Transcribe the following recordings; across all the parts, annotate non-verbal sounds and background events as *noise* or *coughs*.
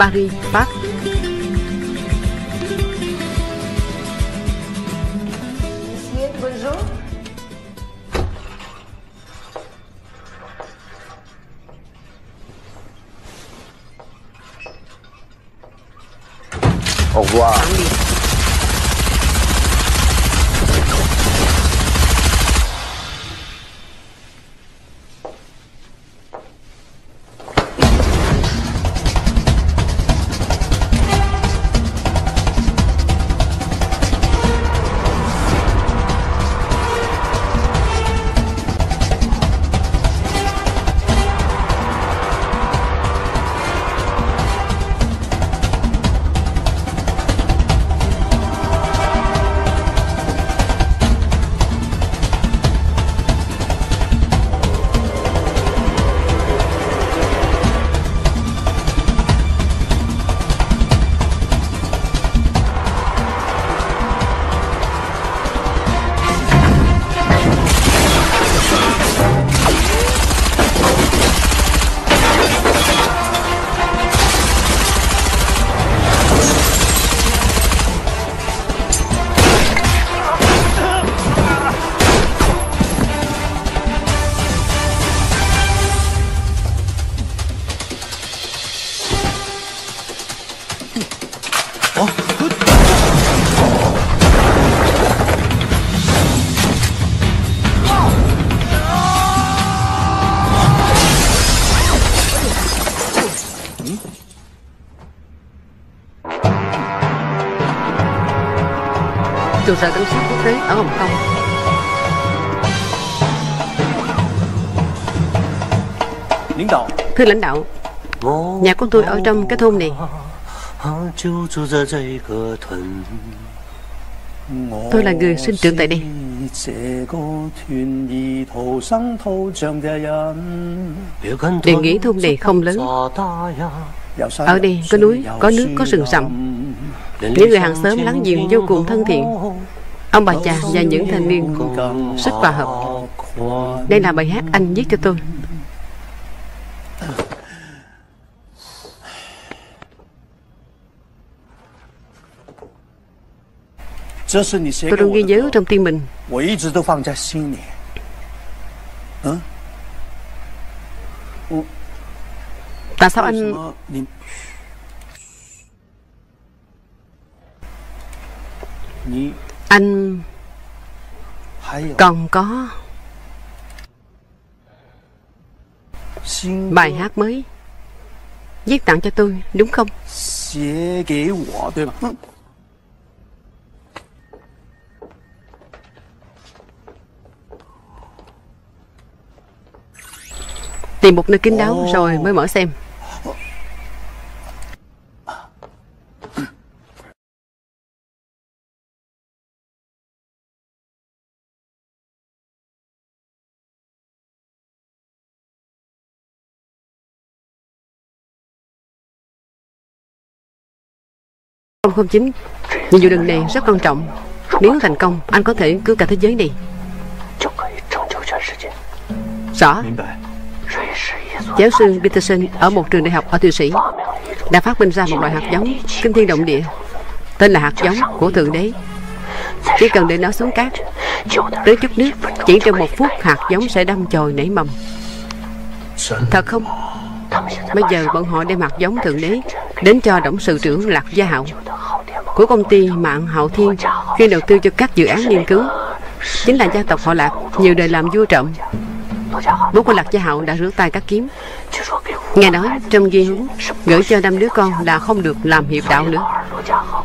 Paris, Pháp Hồng Kông. Thưa lãnh đạo Nhà của tôi ở trong cái thôn này. Tôi là người sinh trưởng tại đây. Đề nghĩ thôn này không lớn. Ở đây có núi, có nước, có rừng rậm. Những người hàng xóm láng giềng vô cùng thân thiện Ông bà già và những thanh niên rất hòa hợp. Đây là bài hát anh viết cho tôi. Tôi luôn ghi nhớ trong tim mình. Tại sao anh Anh còn có bài hát mới viết tặng cho tôi đúng không? Tìm một nơi kín đáo rồi mới mở xem Không không chính Nhiệm vụ lần này rất quan trọng Nếu thành công Anh có thể cứu cả thế giới này Rõ Giáo sư Peterson ở một trường đại học ở Thụy Sĩ đã phát minh ra một loại hạt giống kinh thiên động địa tên là hạt giống của Thượng Đế. Chỉ cần để nó xuống cát, tới chút nước, chỉ trong một phút hạt giống sẽ đâm chồi nảy mầm. Thật không? Bây giờ bọn họ đem hạt giống Thượng Đế đến cho tổng sự trưởng Lạc Gia Hạo. Của công ty mạng Hạo Thiên khi đầu tư cho các dự án nghiên cứu. Chính là gia tộc họ Lạc, nhiều đời làm vua trọng Bố của Lạc Gia Hạo đã rửa tay cắt kiếm. Nghe nói trong ghi huấn Gửi cho năm đứa con là không được làm hiệp đạo nữa.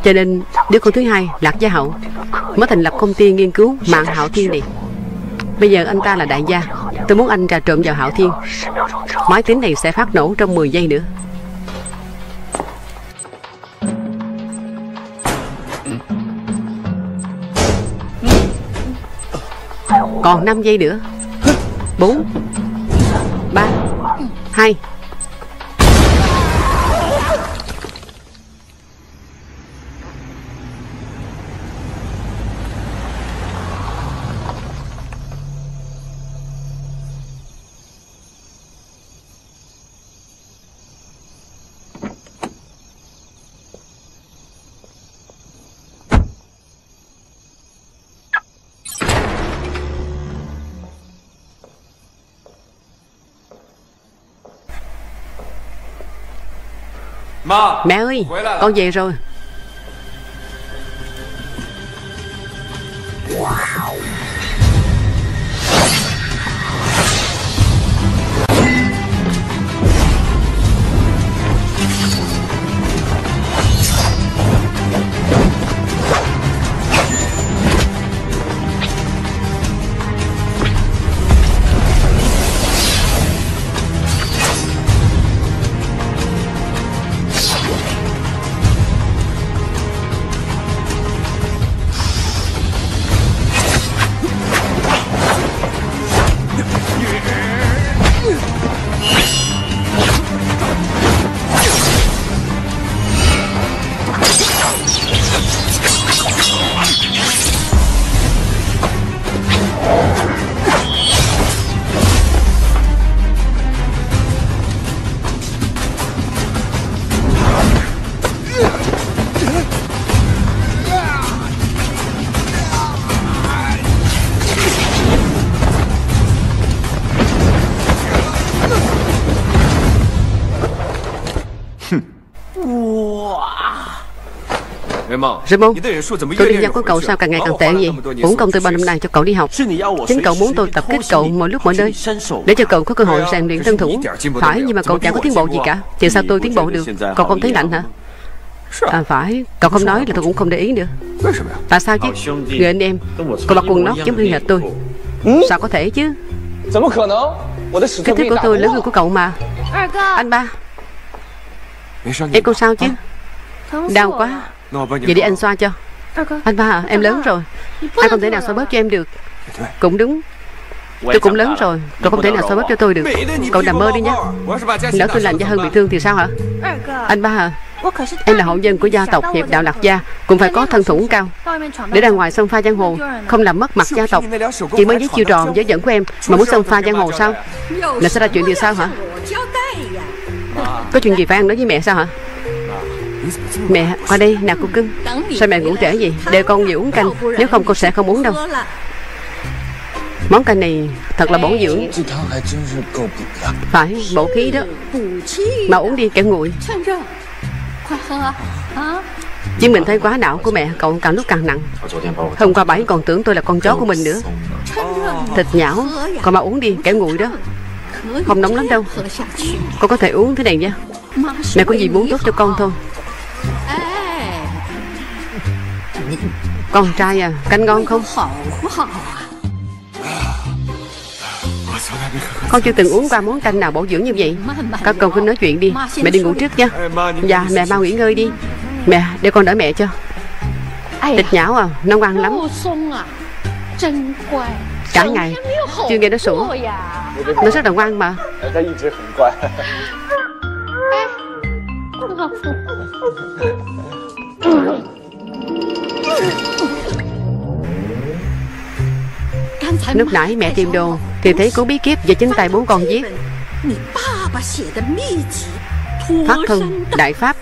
Cho nên đứa con thứ hai Lạc Gia Hậu Mới thành lập công ty nghiên cứu mạng Hạo Thiên này. Bây giờ anh ta là đại gia. Tôi muốn anh trà trộn vào Hạo Thiên. Máy tính này sẽ phát nổ trong 10 giây nữa. Còn 5 giây nữa. 4 3 2 Mẹ ơi Con về rồi. Wow Raymond Tôi đi giao của cậu sao càng ngày càng tệ vậy Uổng công tôi bao năm nay cho cậu đi học. Chính cậu muốn tôi tập kích cậu mọi lúc mọi nơi. Để cho cậu có cơ hội rèn luyện thân thủ. Phải nhưng mà cậu chẳng có tiến bộ gì cả. Thì sao tôi tiến bộ được? Cậu không thấy lạnh hả? À phải. Cậu không nói là tôi cũng không để ý nữa. Tại sao chứ? Người anh em Cậu mặc quần lót giống như hệt tôi. Sao có thể chứ? Cái thứ của tôi lớn hơn của cậu mà. Anh ba. Em không sao chứ Đau quá Vậy đi anh xoa cho. Anh ba à, em lớn rồi. Anh không thể nào xoa bóp cho em được? Cũng đúng. Tôi cũng lớn rồi. Cậu không thể nào xoa bóp cho tôi được. Cậu nằm mơ đi nhé. Lỡ tôi làm cho hơn bị thương thì sao hả? Anh ba à Em là hậu dân của gia tộc Hiệp Đạo Lạc Gia. Cũng phải có thân thủ cao Để ra ngoài sông pha giang hồ. Không làm mất mặt gia tộc Chỉ mới với chiêu trò dở dẫn của em Mà muốn sông pha giang hồ sao? Là sẽ ra chuyện gì sao hả? Có chuyện gì? phải ăn nói với mẹ sao hả Mẹ qua đây nào cô cưng. Sao mẹ ngủ trễ vậy? Để con vừa uống canh Nếu không con sẽ không uống đâu. Món canh này thật là bổ dưỡng. Phải bổ khí đó. Mà uống đi kẻo nguội. Chỉ mình thấy quá não của mẹ Cậu càng lúc càng nặng. Hôm qua bảy còn tưởng tôi là con chó của mình nữa. Thịt nhão Còn mà uống đi kẻo nguội đó. Không nóng lắm đâu. Con có thể uống thế này nha. Mẹ có gì muốn tốt cho con thôi con trai à Canh ngon không Con chưa từng uống qua món canh nào bổ dưỡng như vậy Các con cứ nói chuyện đi Mẹ đi ngủ trước nha Dạ mẹ mau nghỉ ngơi đi Mẹ để con đỡ mẹ cho Thịt nhão à Nó ngoan lắm Cả ngày Chưa nghe nó sủa Nó rất là ngoan mà Lúc nãy mẹ tìm đồ, Thì thấy cuốn bí kíp và chính tay bốn con viết Phát thân, Đại Pháp.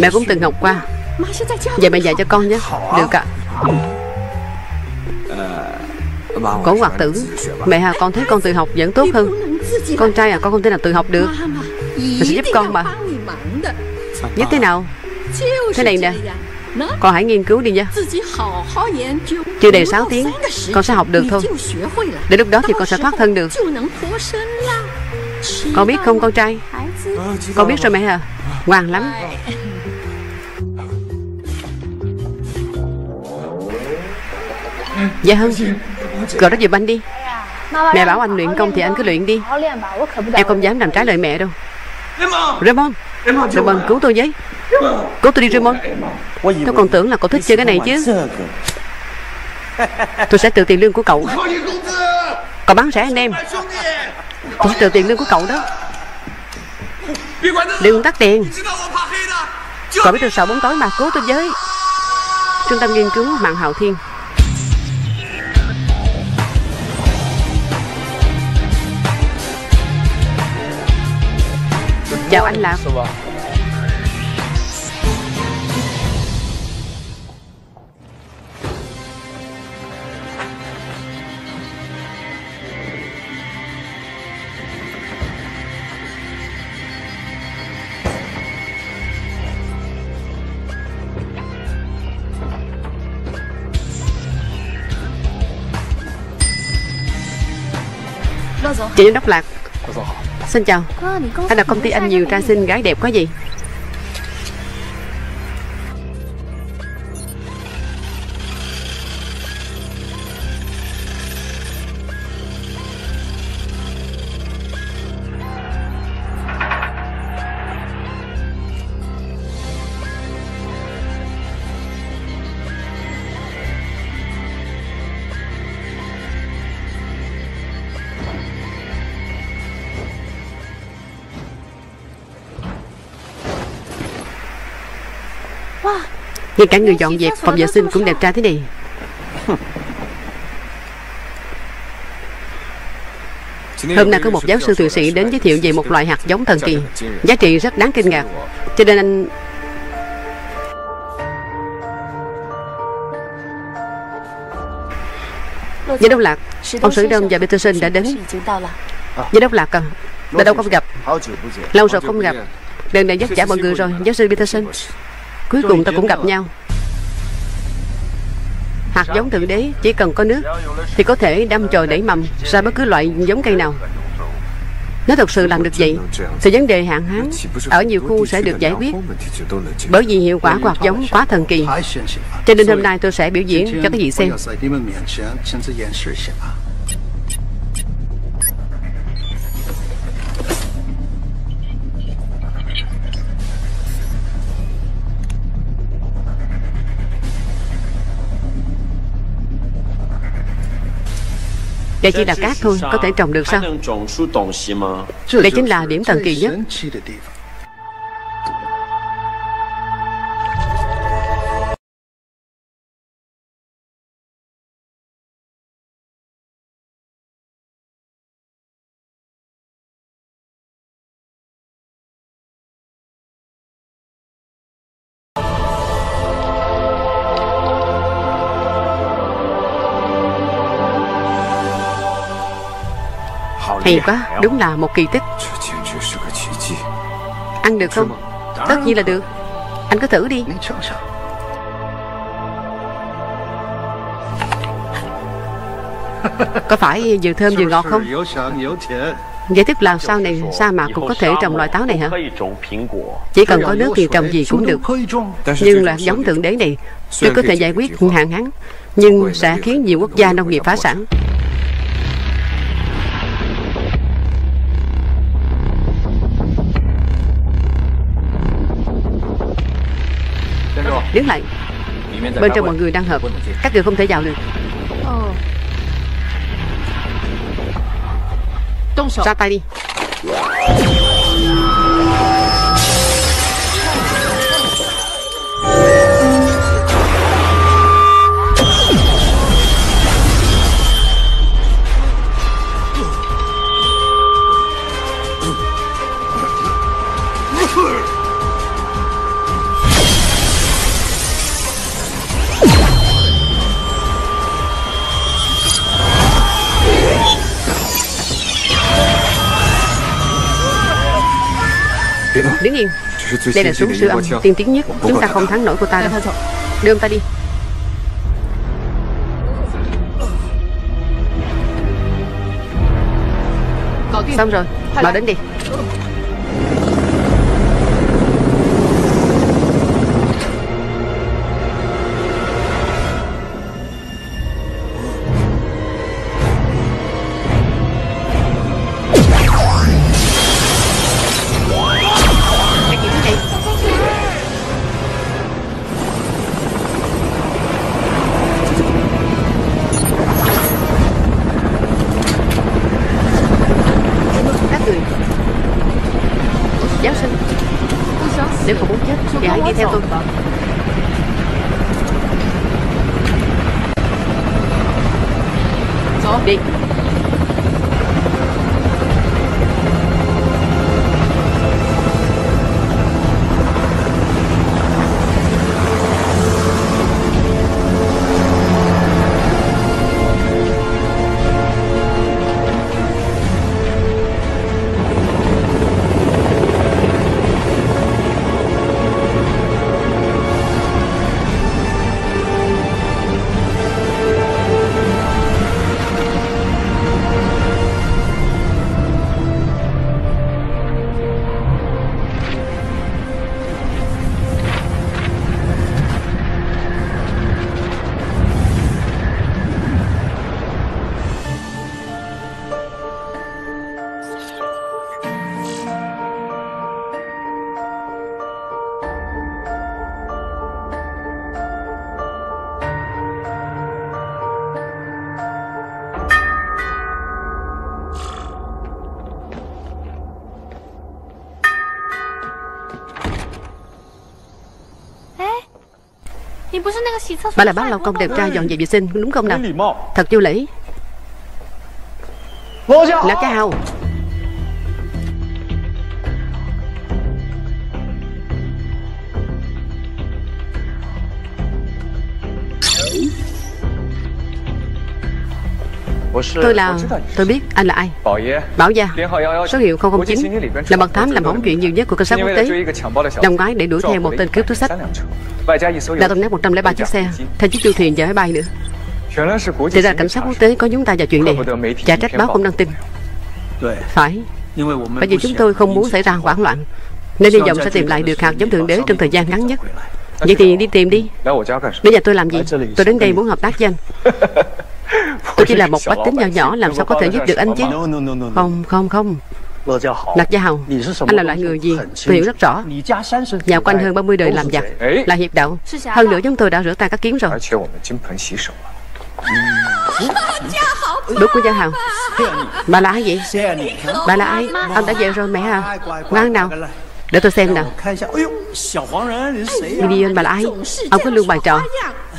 Mẹ cũng từng học qua. Vậy mẹ dạy cho con nhé. Được ạ. Cổ hoạt tử, Mẹ à con thấy con tự học vẫn tốt hơn. Con trai à con không thể nào tự học được. Mẹ sẽ giúp con mà. Giúp thế nào? Thế này nè con hãy nghiên cứu đi nha. Chưa đầy 6 tiếng Con sẽ học được thôi Đến lúc đó thì con sẽ thoát thân được Con biết không con trai? Con biết rồi mẹ à? Ngoan lắm. Dạ hơn Gọi đó giùm anh đi. Mẹ bảo anh luyện công thì anh cứ luyện đi. Em không dám làm trái lời mẹ đâu. Raymond Raymond cứu tôi với Cứu tôi đi Raymond. Tôi còn tưởng là cậu thích chơi cái này chứ. *laughs* Tôi sẽ trừ tiền lương của cậu. Cậu bán rẻ anh em. Tôi sẽ trừ tiền lương của cậu đó. Đừng tắt tiền. Cậu biết tôi sợ bóng tối mà cứu tôi với. Trung tâm nghiên cứu mạng hào thiên. Chào anh Lạc Chị giám đốc Lạc. Xin chào. Anh là công ty anh nhiều trai xinh gái đẹp có gì Nhưng cả người dọn dẹp, phòng vệ sinh cũng đẹp trai thế này. Hôm nay có một giáo sư thụy sĩ đến giới thiệu về một loại hạt giống thần kỳ. Giá trị rất đáng kinh ngạc. Cho nên anh Giám đốc Lạc, Ông Sử Đông và Peterson đã đến. Giám đốc Lạc à Đã đâu không gặp. Lâu rồi không gặp. Lần này dắt trả mọi người rồi, Giáo sư Peterson. Cuối cùng ta cũng gặp nhau Hạt giống thượng đế chỉ cần có nước Thì có thể đâm chồi nảy mầm Ra bất cứ loại giống cây nào Nếu thật sự làm được vậy Thì vấn đề hạn hán Ở nhiều khu sẽ được giải quyết Bởi vì hiệu quả của hạt giống quá thần kỳ Cho nên hôm nay tôi sẽ biểu diễn cho các vị xem Đây chỉ là cát thôi Có thể trồng được sao? Đây chính là điểm thần kỳ nhất Hay quá, đúng là một kỳ tích Ăn được không? Tất nhiên là được Anh cứ thử đi Có phải vừa thơm vừa ngọt không? Giải thích là sau này sa mạc cũng có thể trồng loại táo này hả? Chỉ cần có nước thì trồng gì cũng được Nhưng là giống thượng đế này Tuy có thể giải quyết hạn hán Nhưng sẽ khiến nhiều quốc gia nông nghiệp phá sản Đứng lại. Bên trong mọi người đang hợp. Các người không thể vào được. Ra tay đi Đứng yên. Đây là súng siêu âm tiên tiến nhất. Chúng ta không thắng nổi cô ta đâu. Đưa ông ta đi. Xong rồi. Bảo đến đi Nếu không muốn chết Thì hãy đi theo tôi. Đi. Bà là bác lao công đẹp trai dọn dẹp vệ sinh đúng không nào? Thật vô lễ Lạc Gia Hào Tôi là... Tôi biết anh là ai. Bảo gia. Số hiệu 009 Là bậc thám làm hỏng chuyện nhiều nhất của cảnh sát quốc tế. Đồng gái để đuổi theo một tên cướp túi sách. Đã tông nát 103 chiếc xe. Thêm chiếc du thuyền và máy bay nữa. Thì ra cảnh sát quốc tế có chúng ta vào chuyện này. Chả trách báo không đăng tin. Phải. Bởi vì chúng tôi không muốn xảy ra hoảng loạn. Nên hy vọng sẽ tìm lại được hạt giống thượng đế trong thời gian ngắn nhất. Vậy thì đi tìm đi. Bây nhà tôi làm gì? Tôi đến đây muốn hợp tác với anh. Tôi chỉ là một bách tính nhỏ nhỏ Làm sao có thể giúp được anh chứ? Không không không. Lạc Gia Hầu Anh là loại người gì? Tôi hiểu rất rõ. Nhà của anh hơn 30 đời làm giặc. Là hiệp đạo. Hơn nữa chúng tôi đã rửa tay các kiến rồi. Đúng của Gia Hầu Bà là ai vậy? Bà là ai? Ông đã về rồi mẹ à? Ngoan nào Để tôi xem nào. Gideon bà là ai? Ông có lương bài trò.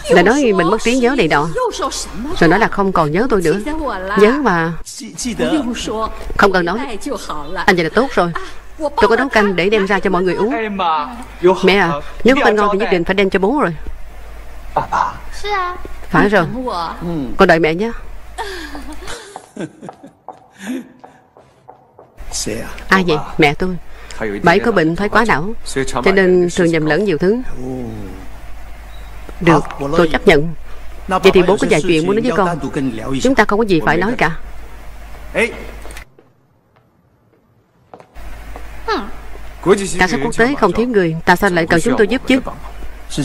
là nói mình mất trí nhớ này nọ. Rồi nói là không còn nhớ tôi nữa. Nhớ mà. Không cần nói. Anh vậy là tốt rồi. Tôi có nấu canh để đem ra cho mọi người uống. Mẹ à Nếu có ngon thì nhất định phải đem cho bố rồi. Phải rồi. Con đợi mẹ nhé. *laughs* Ai vậy? Mẹ tôi Bà ấy có bệnh thoái quá đảo Cho nên thường nhầm lẫn nhiều thứ. Được tôi chấp nhận. Vậy thì bố có vài chuyện muốn nói với con. Chúng ta không có gì phải nói cả. Cảnh sát quốc tế không thiếu người. Tại sao lại cần chúng tôi giúp chứ.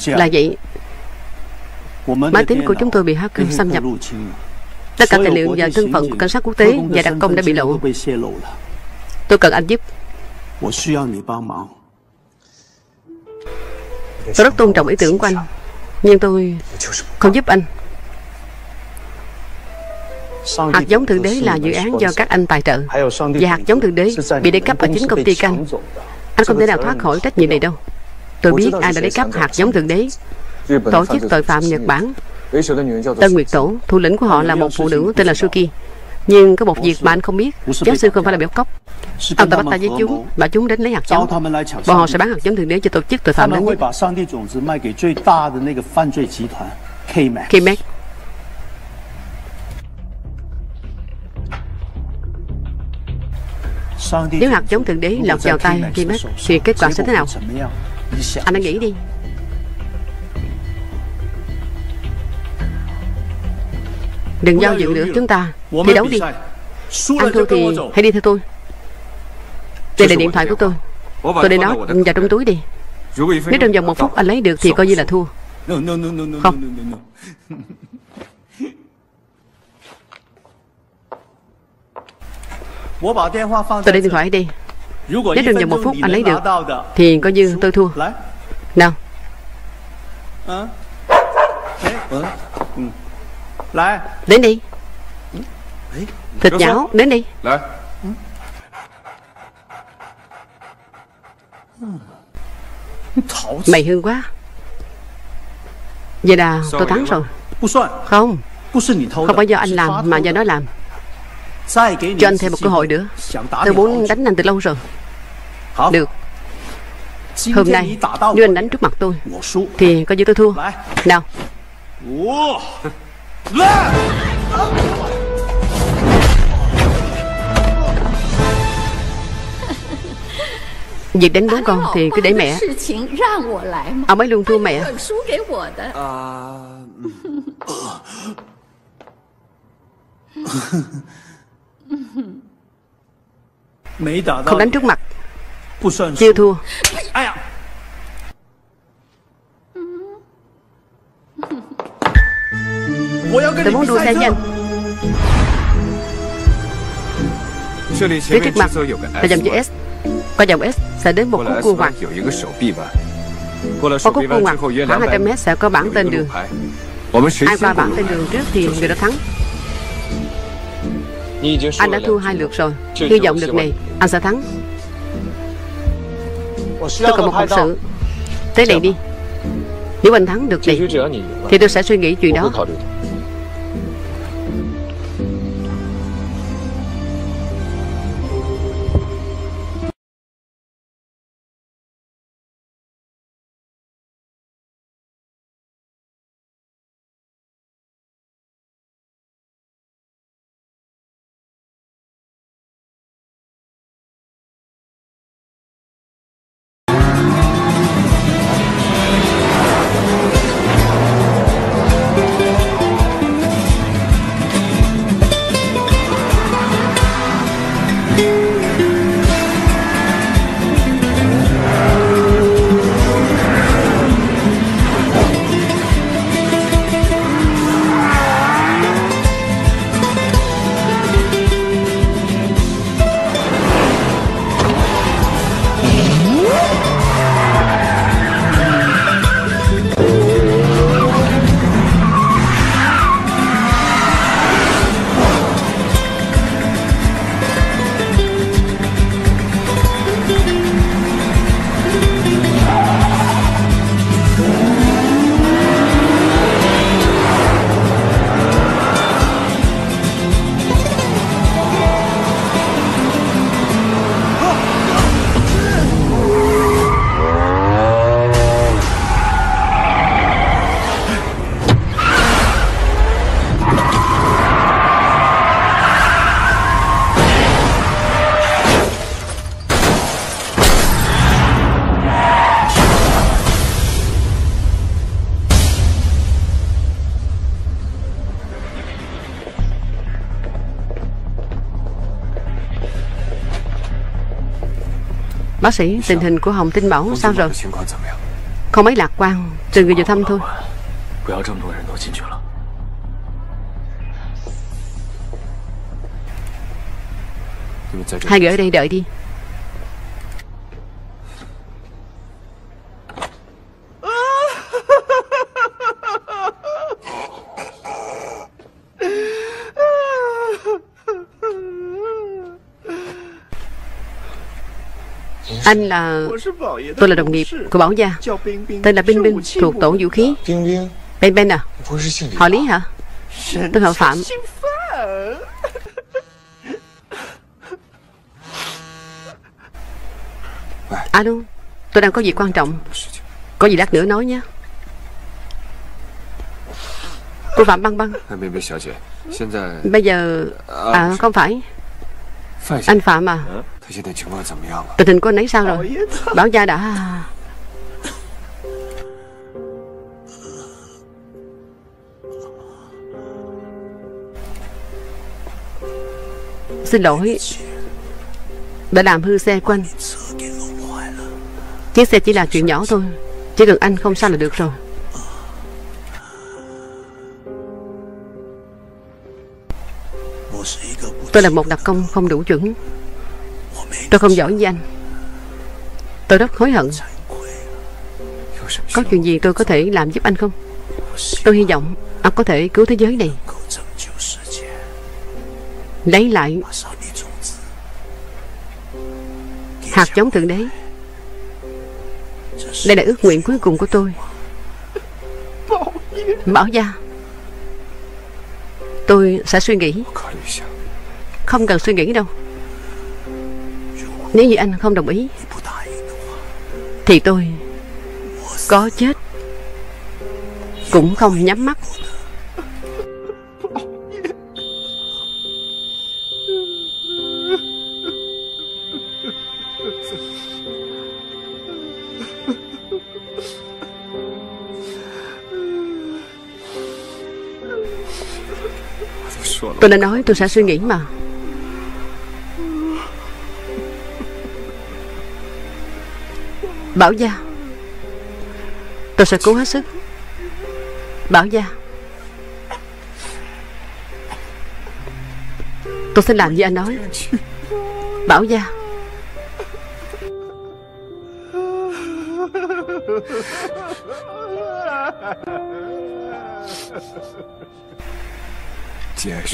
Là vậy. Máy tính của chúng tôi bị hacker xâm nhập. Tất cả tài liệu và thân phận của cảnh sát quốc tế và đặc công đã bị lộ. Tôi cần anh giúp Tôi rất tôn trọng ý tưởng của anh nhưng tôi không giúp anh Hạt giống Thượng Đế là dự án do các anh tài trợ Và hạt giống Thượng Đế bị lấy cắp ở chính công ty canh Anh không thể nào thoát khỏi trách nhiệm này đâu Tôi biết ai đã lấy cắp hạt giống Thượng Đế Tổ chức tội phạm Nhật Bản Tân Nguyệt Tổ Thủ lĩnh của họ là một phụ nữ tên là Suki Nhưng có một việc mà anh không biết. Giáo sư không phải là béo cốc. Ông ta bắt tay với chúng Và chúng đến lấy hạt giống Bọn họ sẽ bán hạt giống thượng đế cho tổ chức tội phạm lớn nhất. K-Mac Nếu hạt giống thượng đế lọt vào tay K-Mac Thì kết quả sẽ thế nào? Anh hãy nghĩ đi Đừng giao dự nữa chúng ta Thi đấu đi. Anh thua thì hãy đi theo tôi. Đây là điện thoại của tôi. Tôi để nó vào trong túi đi. Nếu trong vòng một phút anh lấy được thì coi như là thua. Không. Tôi để điện thoại đi. Nếu trong vòng một phút anh lấy được Thì coi như tôi thua. Nào Đến đi. Thịt nhão Đến đi. Mày hương quá. Vậy là tôi thắng rồi. Không. Không phải do anh làm mà do nó làm. Cho anh thêm một cơ hội nữa. Tôi muốn đánh anh từ lâu rồi. Được. Hôm nay Nếu anh đánh trước mặt tôi. Thì coi như tôi thua. Nào Việc đánh bố con thì cứ để mẹ. Ông ấy luôn thua mẹ. Không đánh trước mặt. Chưa thua Tôi muốn đua xe nhanh. Phía trước mặt. là dòng chữ S. Qua dòng S sẽ đến một khúc cua ngoặt. Qua khúc cua ngoặt. khoảng 200 mét sẽ có bảng tên đường. Ai qua bảng tên đường trước thì người đó thắng. Anh đã thua hai lượt rồi. Hy vọng lượt này anh sẽ thắng. Tôi cần một hộp sự. Tới đây đi. Nếu anh thắng được đi Thì tôi sẽ suy nghĩ chuyện đó Bác sĩ, tình hình của Hồng Tinh Bảo sao rồi? Không mấy lạc quan Từng người vào thăm thôi Hai người ở đây đợi đi Anh là Tôi là đồng nghiệp của Bảo Gia. Tên là Binh Binh Thuộc tổ vũ khí. Ben Ben à? Họ Lý hả? Tôi họ Phạm. Alo Tôi đang có việc quan trọng. Có gì lát nữa nói nhé. Cô Phạm Băng Băng. Bây giờ À không phải Anh Phạm à? Tình hình của anh ấy sao rồi? Bảo gia đã. Xin lỗi. Đã làm hư xe của anh. Chiếc xe chỉ là chuyện nhỏ thôi. Chỉ cần anh không sao là được rồi Tôi là một đặc công không đủ chuẩn. Tôi không giỏi như anh. Tôi rất hối hận. Có chuyện gì tôi có thể làm giúp anh không? Tôi hy vọng Anh có thể cứu thế giới này. Lấy lại Hạt giống thượng đế. Đây là ước nguyện cuối cùng của tôi. Bảo gia Tôi sẽ suy nghĩ. Không cần suy nghĩ đâu. Nếu như anh không đồng ý, Thì tôi Có chết. Cũng không nhắm mắt. Tôi đã nói tôi sẽ suy nghĩ mà. Bảo Gia. Tôi sẽ cố hết sức. Bảo Gia. Tôi sẽ làm như anh nói. Bảo Gia.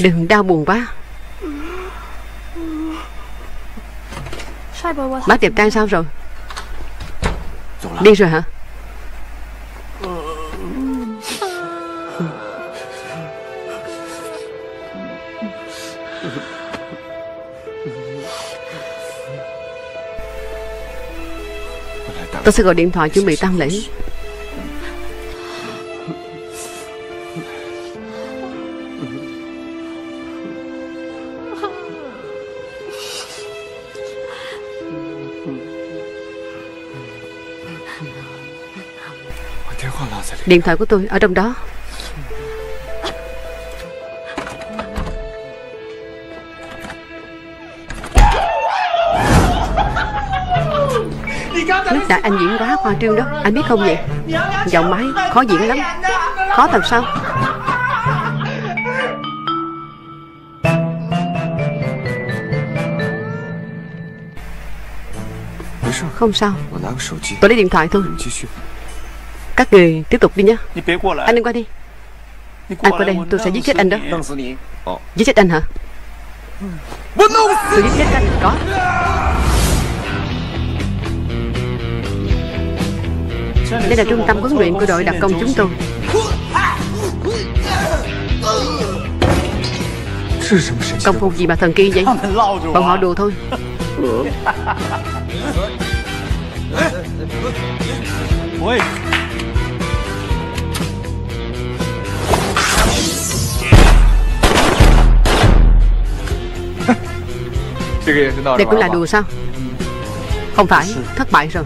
Đừng đau buồn quá. Bác đẹp trang sao rồi? Đi rồi hả? Tôi sẽ gọi điện thoại chuẩn bị tăng lễ. Điện thoại của tôi ở trong đó. Lúc nãy anh diễn quá khoa trương đó. Anh biết không vậy? Giọng máy khó diễn lắm. Khó làm sao? Không sao. Tôi lấy điện thoại thôi. Các người tiếp tục đi nhé Anh đừng qua đi. Anh qua đây tôi sẽ giết chết anh đó. Giết chết anh hả? Tôi giết chết anh Có. Đây là trung tâm huấn luyện của đội đặc công chúng tôi. Công phu gì mà thần kỳ vậy? Bọn họ đùa thôi Đây cũng là đùa sao? Không phải Thất bại rồi.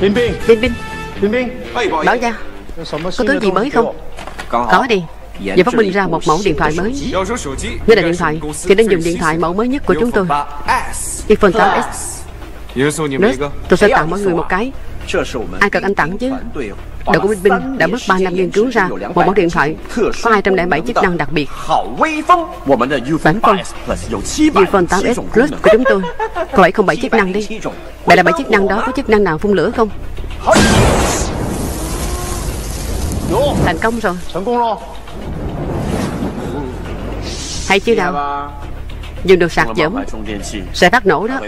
Bin Bin. Bin Bin. Bin Bin. Bảo gia Có thứ gì mới không? Có. Đi. Giờ phát minh ra một mẫu điện thoại mới. Nếu là điện thoại Thì nên dùng điện thoại mẫu mới nhất của chúng tôi. iPhone 8s Nurse, tôi sẽ tặng mọi người một cái Ai cần anh tặng chứ Đội của Binh Bin đã mất 3 năm nghiên cứu ra một mẫu điện thoại có 207 chức năng đặc biệt. Bản phong iPhone 8s Plus của chúng tôi có 707 chức năng đi. Vậy là 7 chức năng đó có chức năng nào phun lửa không? Thành công rồi. Hay chưa nào? Dùng được sạc dẫm Sẽ phát nổ đó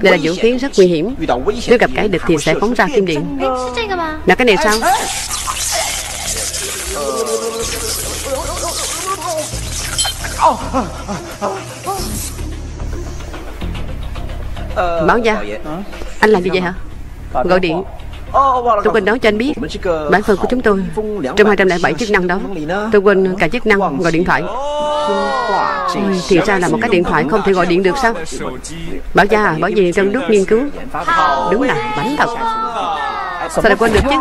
Đây là vũ khí rất nguy hiểm Nếu gặp kẻ địch thì sẽ phóng ra kim điện Là cái này sao Báo gia Anh làm gì vậy hả Gọi điện Tôi quên nói cho anh biết Bản phần của chúng tôi Trong 207 chức năng đó. Tôi quên cả chức năng gọi điện thoại. Ôi, Thì ra là một cái điện thoại không thể gọi điện được sao? Bảo gia à Bởi vì trong lúc nghiên cứu. Đúng là bánh thật. Sao lại quên được chứ?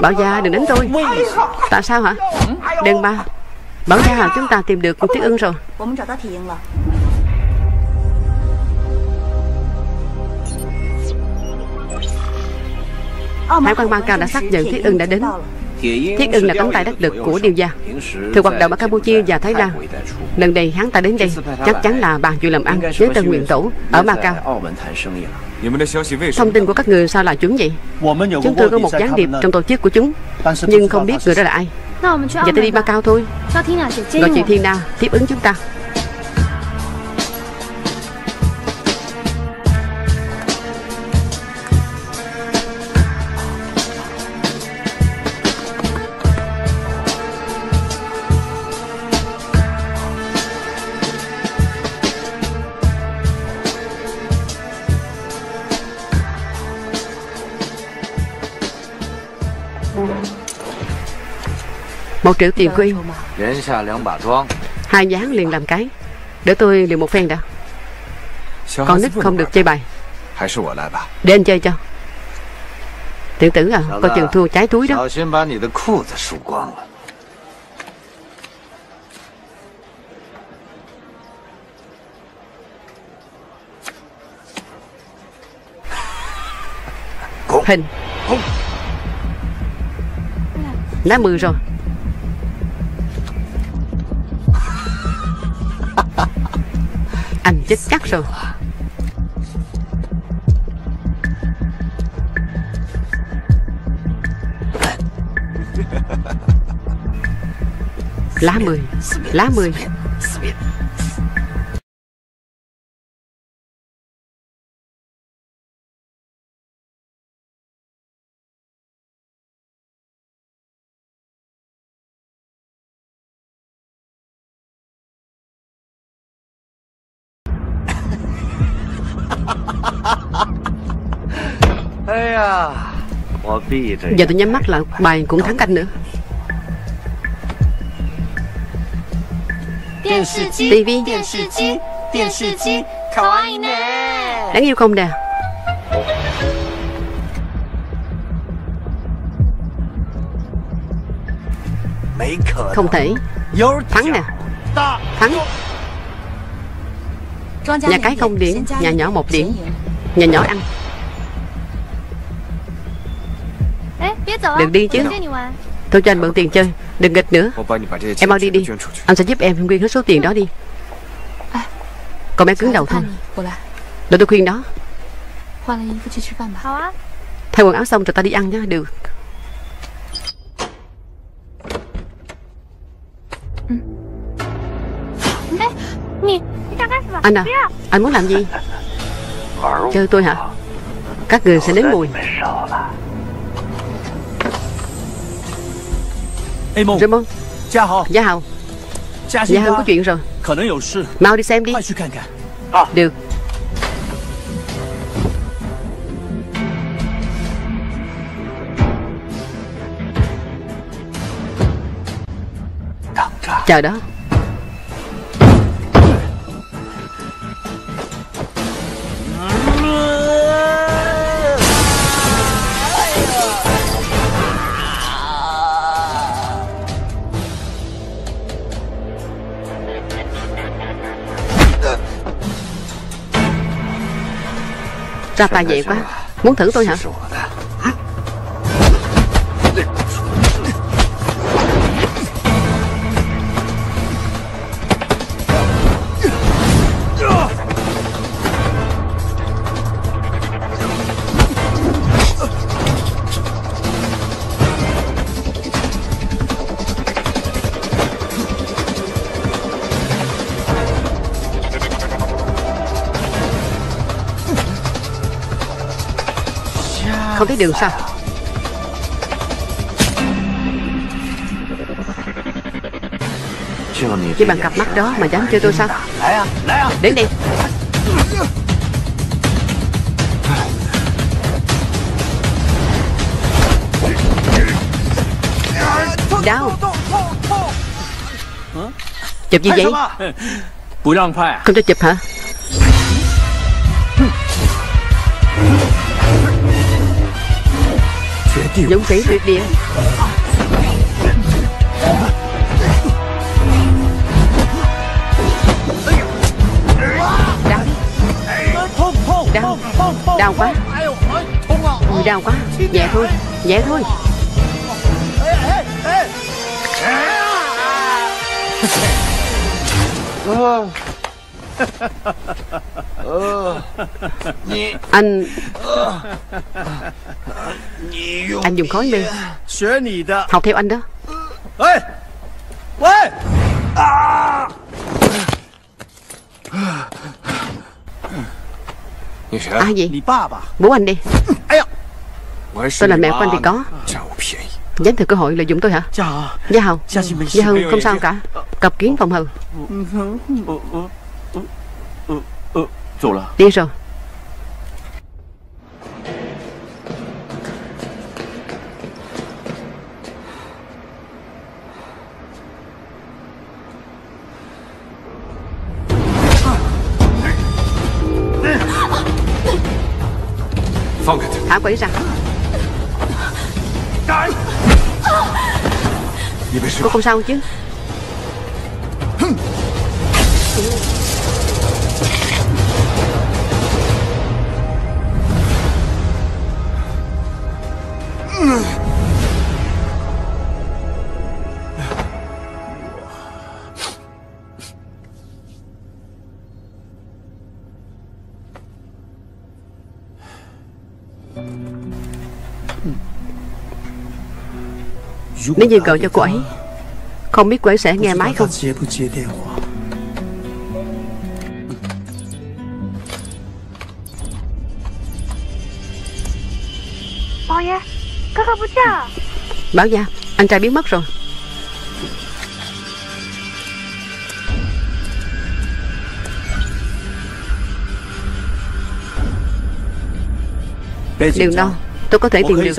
Bảo gia đừng đánh tôi. Tại sao hả? Đừng ba. Bảo gia à chúng ta tìm được Tiết ưng rồi Hải quan Ba Cao đã xác nhận Thiết Ưng đã đến. Thiết Ưng là cánh tay đắc lực của điều gia. Thường hoạt động ở Campuchia và Thái Lan. Lần này hắn ta đến đây Chắc chắn là bàn chuyện làm ăn với Tân Nguyện Tổ Ở Ba Cao Thông tin của các người sao là chuẩn vậy? Chúng tôi có một gián điệp trong tổ chức của chúng Nhưng không biết người đó là ai. Giờ tôi đi Ba Cao thôi. Gọi chị Thiên Na tiếp ứng chúng ta Một triệu tiền quy Hai dáng liền làm cái. Để tôi liền một phen đã. Con nít không được chơi bài. Để anh chơi cho. Tiểu tử à Coi chừng thua trái túi đó. Hình. Lá mười rồi *laughs* Anh chết chắc rồi. Lá mười Lá mười. Giờ tôi nhắm mắt là bài cũng thắng canh nữa. TV Đáng yêu không nè? Không thể. Thắng nè. Thắng. Nhà cái không điểm Nhà nhỏ một điểm Nhà nhỏ ăn Đừng đi chứ. Tôi cho anh mượn tiền chơi. Đừng nghịch nữa. Em mau đi đi. Anh sẽ giúp em nguyên hết số tiền đó đi. Còn bé cứng đầu thôi. Để tôi khuyên đó Thay quần áo xong rồi ta đi ăn nhá Được. Anh à Anh muốn làm gì? Chơi tôi hả? Các người sẽ nếm mùi Raymond Gia Hào. Gia Hào có chuyện rồi. Mau đi xem đi. Được. Chờ đó Ra tài vậy quá. Muốn thử tôi hả? Không thấy đường sao? Chỉ bằng cặp mắt đó mà dám chơi tôi sao? Đến đi Đau. Chụp gì vậy? Không cho chụp hả Dũng sĩ tuyệt địa Đau. Đau. Đau quá. Đau quá. Nhẹ thôi. Nhẹ thôi. Anh Anh dùng khói mê. Học theo anh đó. À! Gì? Bố anh đi. Tôi là mẹ của anh thì có. Dám thừa cơ hội lợi dụng tôi hả? Gia Hồng Gia Hồng không sao cả. Cặp kiến phòng hầu Đi rồi Quỷ ra Cô không sao chứ Nếu như gọi cho cô ấy Không biết cô ấy sẽ nghe máy không? Báo gia Anh trai biến mất rồi. Đường đâu Tôi có thể tìm được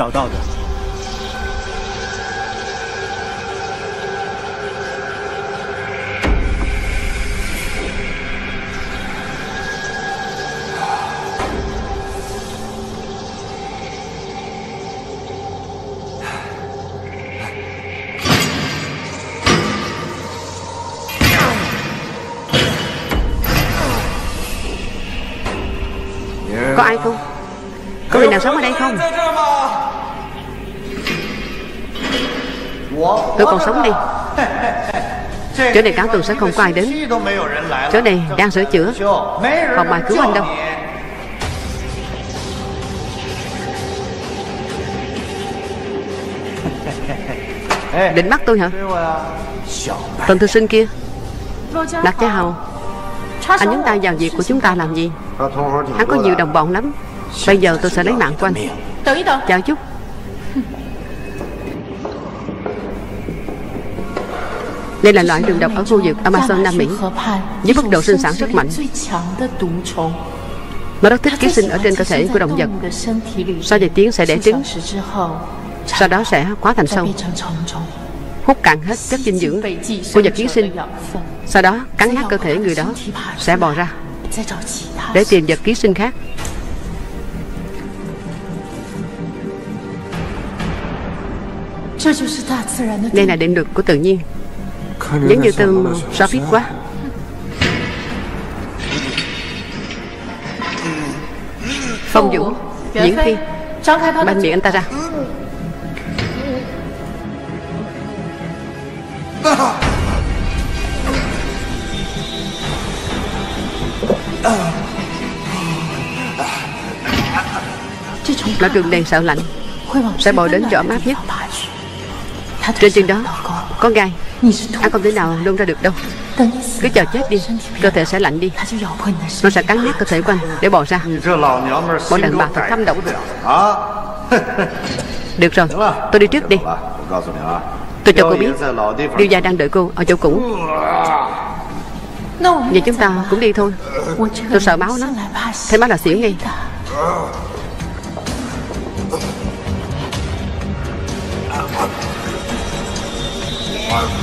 còn sống đi. Chỗ này cả tuần sẽ không có ai đến. Chỗ này đang sửa chữa. Không ai cứu anh đâu? Định bắt tôi hả? Tần thư sinh kia. Lạc Gia Hầu. Anh nhúng tay vào việc của chúng ta làm gì? Hắn có nhiều đồng bọn lắm. Bây giờ tôi sẽ lấy mạng của anh. Chào chút Đây là loại đường độc ở khu vực Amazon Nam Mỹ. Với mức độ sinh sản rất mạnh. Nó rất thích ký sinh ở trên cơ thể của động vật. Sau vài tiếng sẽ đẻ trứng. Sau đó sẽ hóa thành sâu. Hút cạn hết chất dinh dưỡng của vật ký sinh. Sau đó, cắn nát cơ thể người đó, Sẽ bò ra. Để tìm vật ký sinh khác. Đây là định luật của tự nhiên. Giống như tôi sao biết quá. Phong Dũng Diễn Phi Banh miệng anh ta ra. Loại đường đèn sợ lạnh. Sẽ bò đến chỗ ấm áp nhất. Trên chân đó Có gai. Anh không thể nào nôn ra được đâu. Cứ chờ chết đi Cơ thể sẽ lạnh đi. Nó sẽ cắn nát cơ thể của anh Để bò ra. Bọn đàn bà thật thâm độc Được rồi. Tôi đi trước đi. Tôi cho cô biết. Điêu gia đang đợi cô ở chỗ cũ. Vậy chúng ta cũng đi thôi. Tôi sợ máu lắm. Thấy máu là xỉu ngay Army.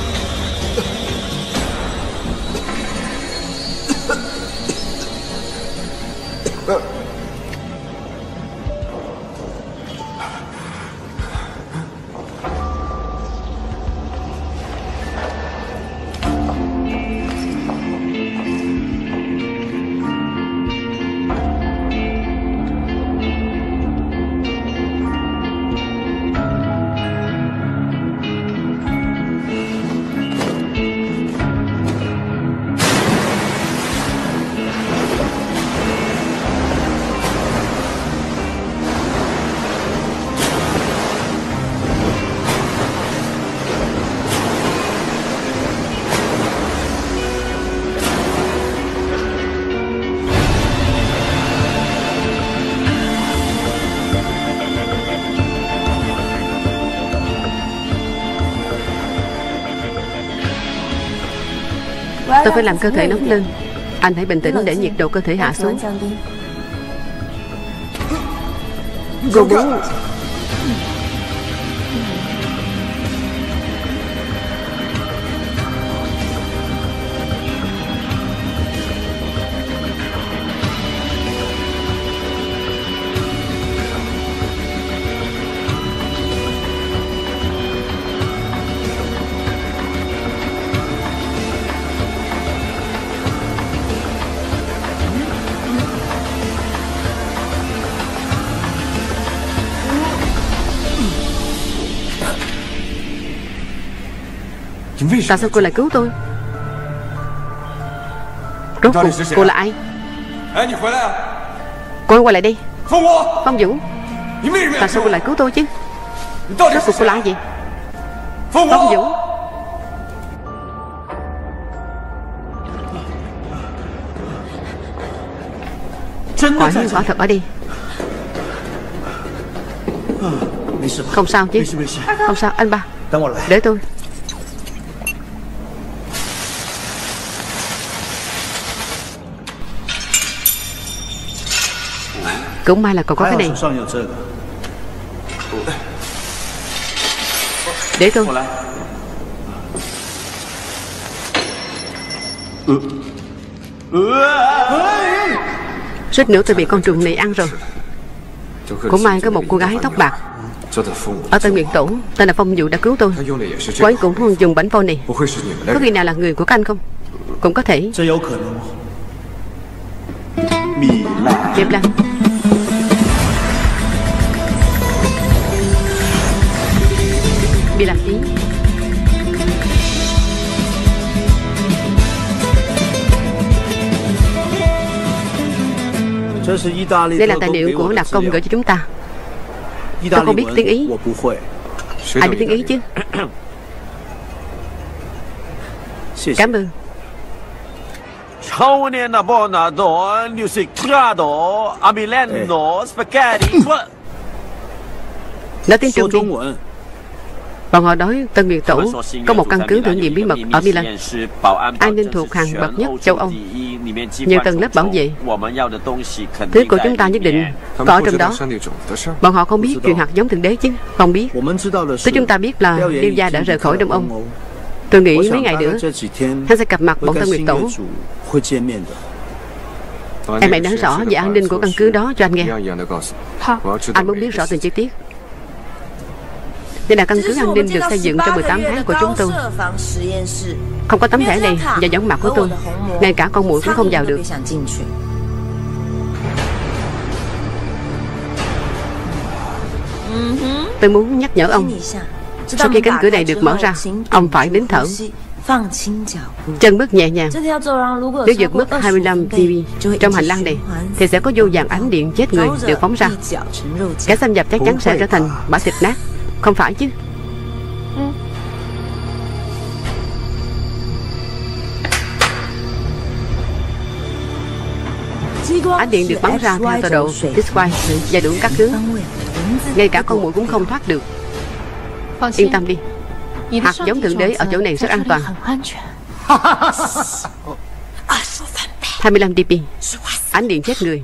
Tôi phải làm cơ thể nóng lên. Anh hãy bình tĩnh để nhiệt độ cơ thể hạ xuống. Cô muốn Tại sao cô lại cứu tôi? Rốt cuộc cô là ai? Cô quay lại đây Phong Vũ. Tại sao cô lại cứu tôi chứ? Rốt cuộc cô là ai vậy? Phong Vũ. Quả nhiên quả thật ở đây. Không sao chứ. Không sao anh ba. Để tôi Cũng may là còn có cái này Để tôi. Suýt nữa tôi bị con trùng này ăn rồi. Cũng may có một cô gái tóc bạc. Ở Tân Nguyện Tổ Tên là Phong Dụ đã cứu tôi. Cô ấy cũng dùng bánh phô này. Có khi nào là người của các anh không? Cũng có thể. Diệp Lan Đây là tài liệu của đặc công gửi cho chúng ta. Tôi không biết tiếng Ý. Ai biết tiếng Ý chứ? *coughs* Cảm ơn. Amileno, spaghetti. Nói tiếng Trung đi Bọn họ nói Tân Nguyệt Tổ có một căn cứ thử nghiệm bí mật ở Milan. An ninh thuộc hàng bậc nhất châu Âu? Nhiều tầng lớp bảo vệ. Thứ của chúng ta nhất định có ở trong đó. Bọn họ không biết chuyện hạt giống thượng đế chứ? Không biết. Thứ chúng ta biết là Liêu gia đã rời khỏi Đông Âu. Tôi nghĩ mấy ngày nữa Hắn sẽ gặp mặt bọn Tân Nguyệt Tổ. Em hãy nói rõ về an ninh của căn cứ đó cho anh nghe. Anh muốn biết rõ từng chi tiết đây là căn cứ an ninh được xây dựng trong 18 tháng của chúng tôi. Không có tấm thẻ này và giống mặt của tôi, Ngay cả con mũi cũng không vào được. Tôi muốn nhắc nhở ông, Sau khi cánh cửa này được mở ra, Ông phải đến thở. Chân bước nhẹ nhàng. Nếu vượt mức 25 TV trong hành lang này, Thì sẽ có vô vàng ánh điện chết người được phóng ra. Kẻ xâm nhập chắc chắn sẽ trở thành bã thịt nát không phải chứ. Ánh điện được bắn ra theo tọa độ Disquay và đủ các hướng Ngay cả con mũi cũng không thoát được. Yên tâm đi. Hạt giống thượng đế ở chỗ này rất an toàn. 25 *laughs* dp Ánh điện chết người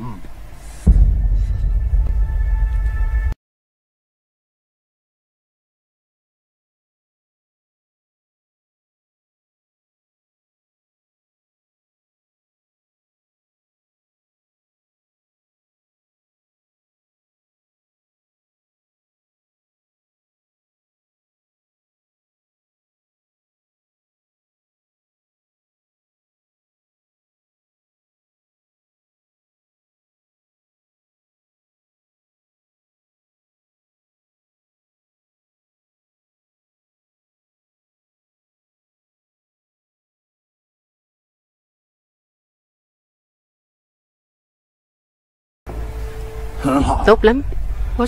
Tốt lắm.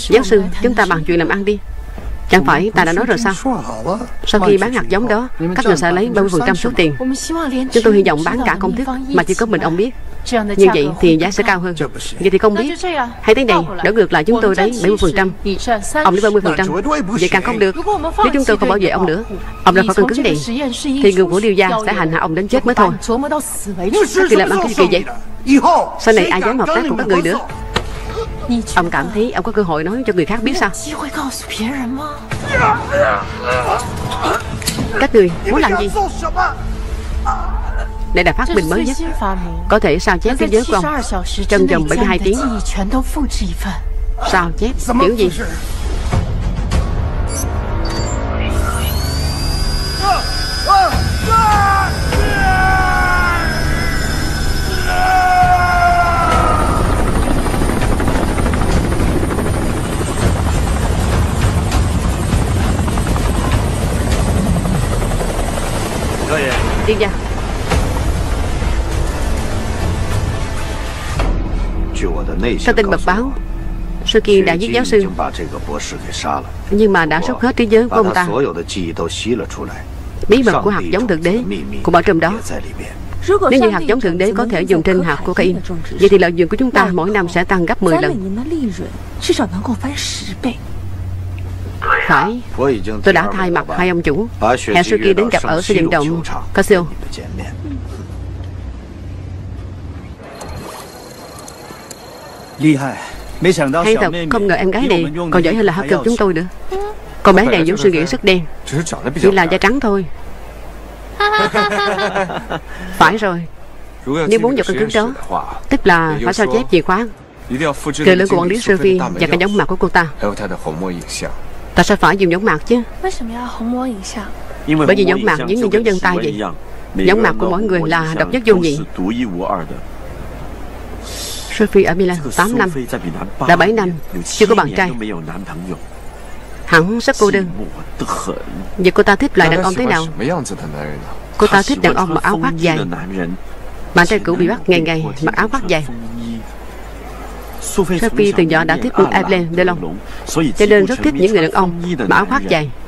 Giáo sư, chúng ta bàn chuyện làm ăn đi. Chẳng phải ta đã nói rồi sao? Sau khi bán hạt giống đó, Các người sẽ lấy 30% số tiền? Chúng tôi hy vọng bán cả công thức Mà chỉ có mình ông biết. Như vậy thì giá sẽ cao hơn. Vậy thì không biết. Hãy thế này đổi ngược lại chúng tôi lấy 70% Ông lấy 30% Vậy càng không được. Nếu chúng tôi không bảo vệ ông nữa, Ông đã khỏi căn cứng này, Thì người của Liêu Gia sẽ hành hạ ông đến chết mới thôi. Các người làm ăn cái gì kỳ vậy? Sau này ai dám hợp tác cùng các người nữa. Ông cảm thấy ông có cơ hội nói cho người khác biết sao? Các người muốn làm gì? Đây là phát minh mới nhất. Có thể sao chép thế giới của ông? Trong vòng 72 tiếng. Sao chép? Kiểu gì Đi ra Theo tin mật báo Sư Kiên đã giết giáo sư. Nhưng mà đã rút hết trí nhớ của ông ta. Bí mật của hạt giống thượng đế Cũng ở trong đó. Nếu như hạt giống thượng đế có thể dùng trên hạt cocaine Vậy thì lợi nhuận của chúng ta mỗi năm sẽ tăng gấp 10 lần phải. Tôi đã thay mặt hai ông chủ. Hẹn sư kia đến gặp ở sân vận động Casio Hay thật Không ngờ em gái này Còn giỏi hơn là hacker chúng tôi nữa. Con bé này vốn suy nghĩ rất đen. Chỉ là da trắng thôi. *laughs* Phải rồi. Nếu muốn vào căn cứ đó Tức là phải sao chép chìa khóa. Kề lưng của quản lý Sophie Và cả giống mặt của cô ta Tại sao phải dùng giống mặt chứ. Bởi vì giống mặt giống như dấu chân tay vậy. Giống mặt của mỗi người là độc nhất vô nhị. Sophie ở Milan 8 năm. Đã 7 năm Chưa có bạn trai. Hẳn rất cô đơn. Vậy cô ta thích loại đàn ông thế nào? Cô ta thích đàn ông mặc áo khoác dài. Bạn trai cũ bị bắt ngày ngày mặc áo khoác dài Sophie từ nhỏ đã thích Evelyn Delon. Cho nên rất thích những người đàn ông mặc áo khoác dài *laughs*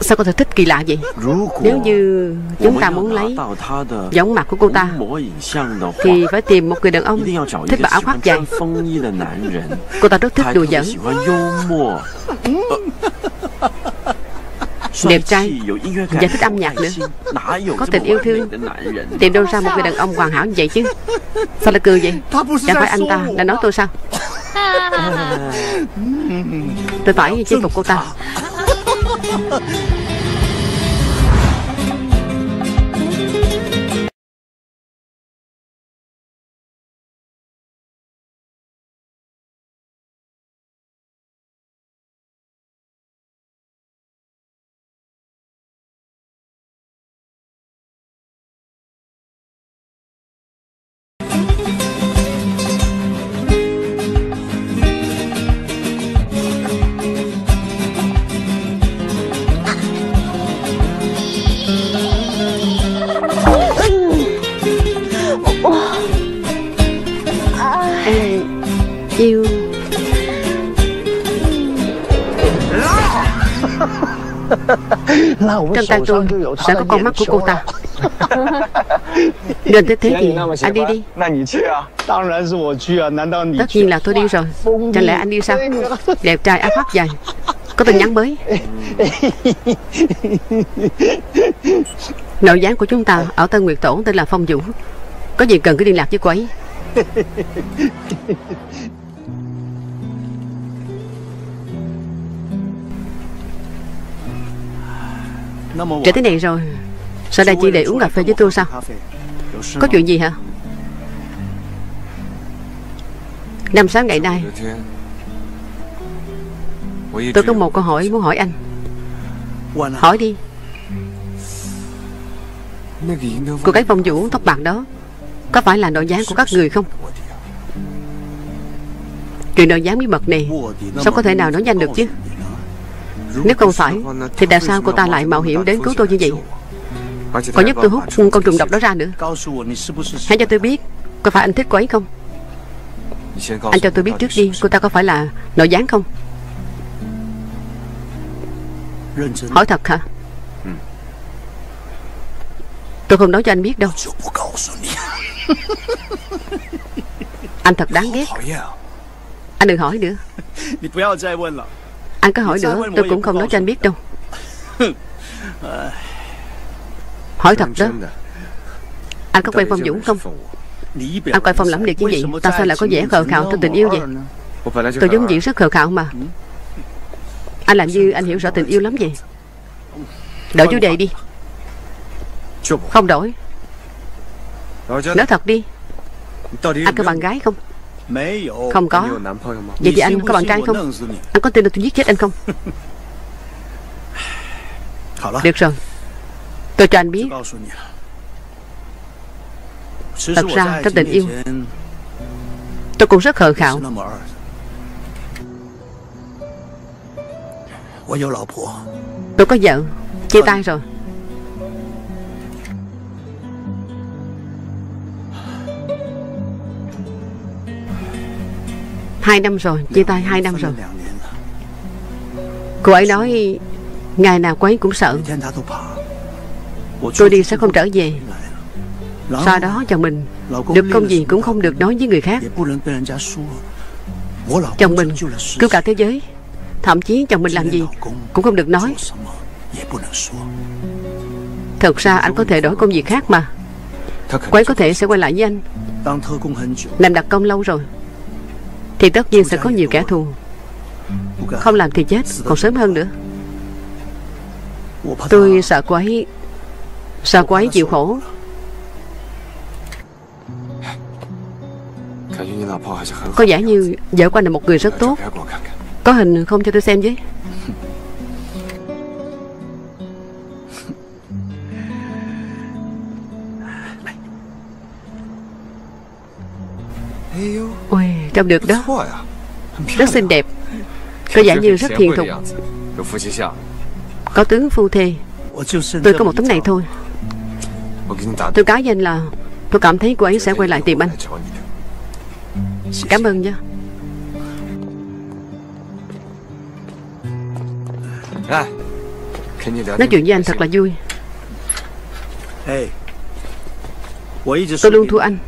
Sao có thể thích kỳ lạ vậy? Nếu như chúng ta muốn lấy Giống mặt của cô ta Thì phải tìm một người đàn ông Thích mặc áo khoác dài Cô ta rất thích đùa giỡn Đẹp trai. Và thích âm nhạc nữa. Có tình yêu thương. Tìm đâu ra một người đàn ông hoàn hảo như vậy chứ? Sao lại cười vậy? Chẳng phải anh ta đã nói tôi sao? *laughs* Tôi phải chinh phục cô ta *laughs* Trong tay tôi sẽ có con mắt của cô ta. *laughs* Gần tới thế thì anh đi đi. Tất nhiên là tôi đi rồi. Chẳng lẽ anh đi sao? Đẹp trai áo khoác dài Có tin nhắn mới. Nội gián của chúng ta ở Tân Nguyệt Tổ tên là Phong Vũ Có gì cần cứ liên lạc với cô ấy *laughs* Trễ thế này rồi. Sao đây chỉ để uống cà phê với tôi sao? Có chuyện gì hả? Năm sáu ngày nay, Tôi có một câu hỏi muốn hỏi anh. Hỏi đi. Cô gái phong vũ tóc bạc đó, Có phải là nội gián của các người không? Chuyện nội gián bí mật này, Sao có thể nào nói nhanh được chứ? Nếu không phải, Thì tại sao cô ta lại mạo hiểm đến cứu tôi như vậy? Còn nhất tôi hút con trùng độc đó ra nữa. Hãy cho tôi biết, Có phải anh thích cô ấy không? Anh cho tôi biết trước đi, Cô ta có phải là nội gián không? Hỏi thật hả? Tôi không nói cho anh biết đâu. Anh thật đáng ghét. Anh đừng hỏi nữa anh có hỏi nữa? Tôi cũng không nói cho anh biết đâu. *laughs* Hỏi thật đó. Anh có quen Phong Dũng không? Anh coi Phong lẫm liệt như vậy Tại sao lại có vẻ khờ khạo trong tình yêu vậy? Tôi giống diễn rất khờ khạo mà. Anh làm như anh hiểu rõ tình yêu lắm vậy. Đổi chủ đề đi. Không đổi. Nói thật đi. Anh có bạn gái không không có. Vậy thì anh có bạn trai không? Anh có tin là tôi giết chết anh không? *laughs* Được rồi. Tôi cho anh biết. Thật ra trong tình yêu Tôi cũng rất khờ khạo. Tôi có vợ Chia tay rồi Hai năm rồi, Chia tay hai năm rồi. Cô ấy nói, Ngày nào cô ấy cũng sợ. Tôi đi sẽ không trở về. Sau đó chồng mình Được công gì cũng không được nói với người khác. Chồng mình cứu cả thế giới. Thậm chí chồng mình làm gì Cũng không được nói. Thật ra anh có thể đổi công việc khác mà. Cô ấy có thể sẽ quay lại với anh. Làm đặc công lâu rồi. Thì tất nhiên sẽ có nhiều kẻ thù. Không làm thì chết Còn sớm hơn nữa. Tôi sợ cô ấy Sợ cô ấy chịu khổ. Có vẻ như vợ của anh là một người rất tốt. Có hình không cho tôi xem với. Ôi, trông được đó. Rất xinh đẹp. Có vẻ như rất thiền thục. Có tướng phu thê. Tôi có một tấm này thôi. Tôi cáo với anh là Tôi cảm thấy cô ấy sẽ quay lại tìm anh. Cảm ơn nha Nói chuyện với anh thật là vui. Tôi luôn thua anh.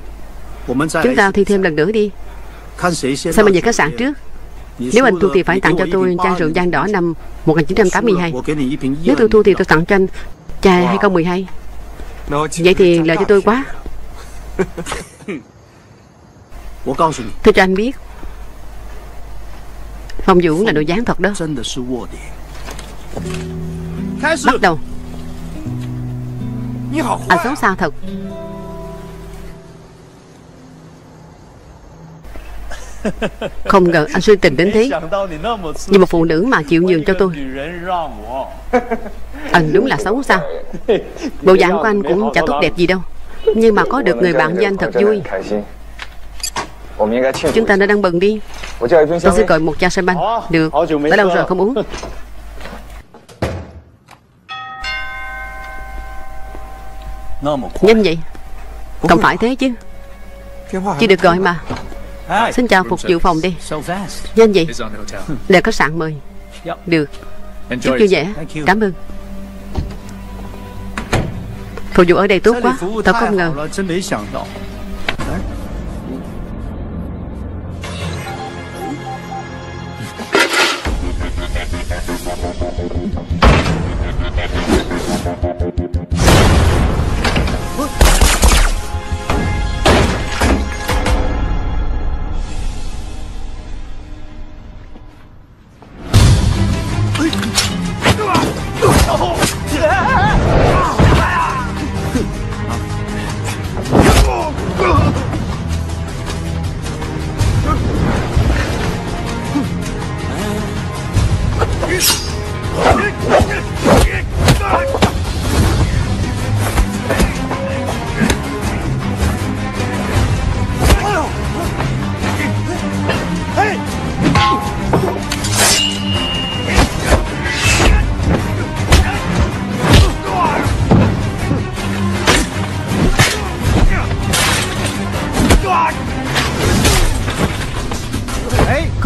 Chúng ta thi thêm lần nữa đi. Sao mình về khách sạn trước? Nếu anh thua thì phải tặng cho tôi chai rượu giang đỏ năm 1982 Nếu tôi thua thì tôi tặng cho anh. Chai 2012 Vậy thì lợi cho tôi quá. *laughs* Tôi cho anh biết. Phong Vũ là đồ dáng thật đó. Bắt đầu. Anh xấu xa thật Không ngờ anh suy tình đến thế. Như một phụ nữ mà chịu nhường cho tôi. *laughs* Anh đúng là xấu xa. *laughs* Bộ dạng của anh cũng chả tốt đẹp gì đâu. Nhưng mà có được người bạn với anh thật vui. Chúng ta nên đang bừng đi. Tôi sẽ gọi một chai sâm banh Được, đã lâu rồi không uống. Nhanh vậy? Không phải thế chứ. Chỉ được gọi mà Xin chào phục vụ phòng đi. Nhanh vậy? Để khách sạn mời. Được. Chúc vui vẻ. Cảm ơn. Phục vụ ở đây tốt quá. Thật không ngờ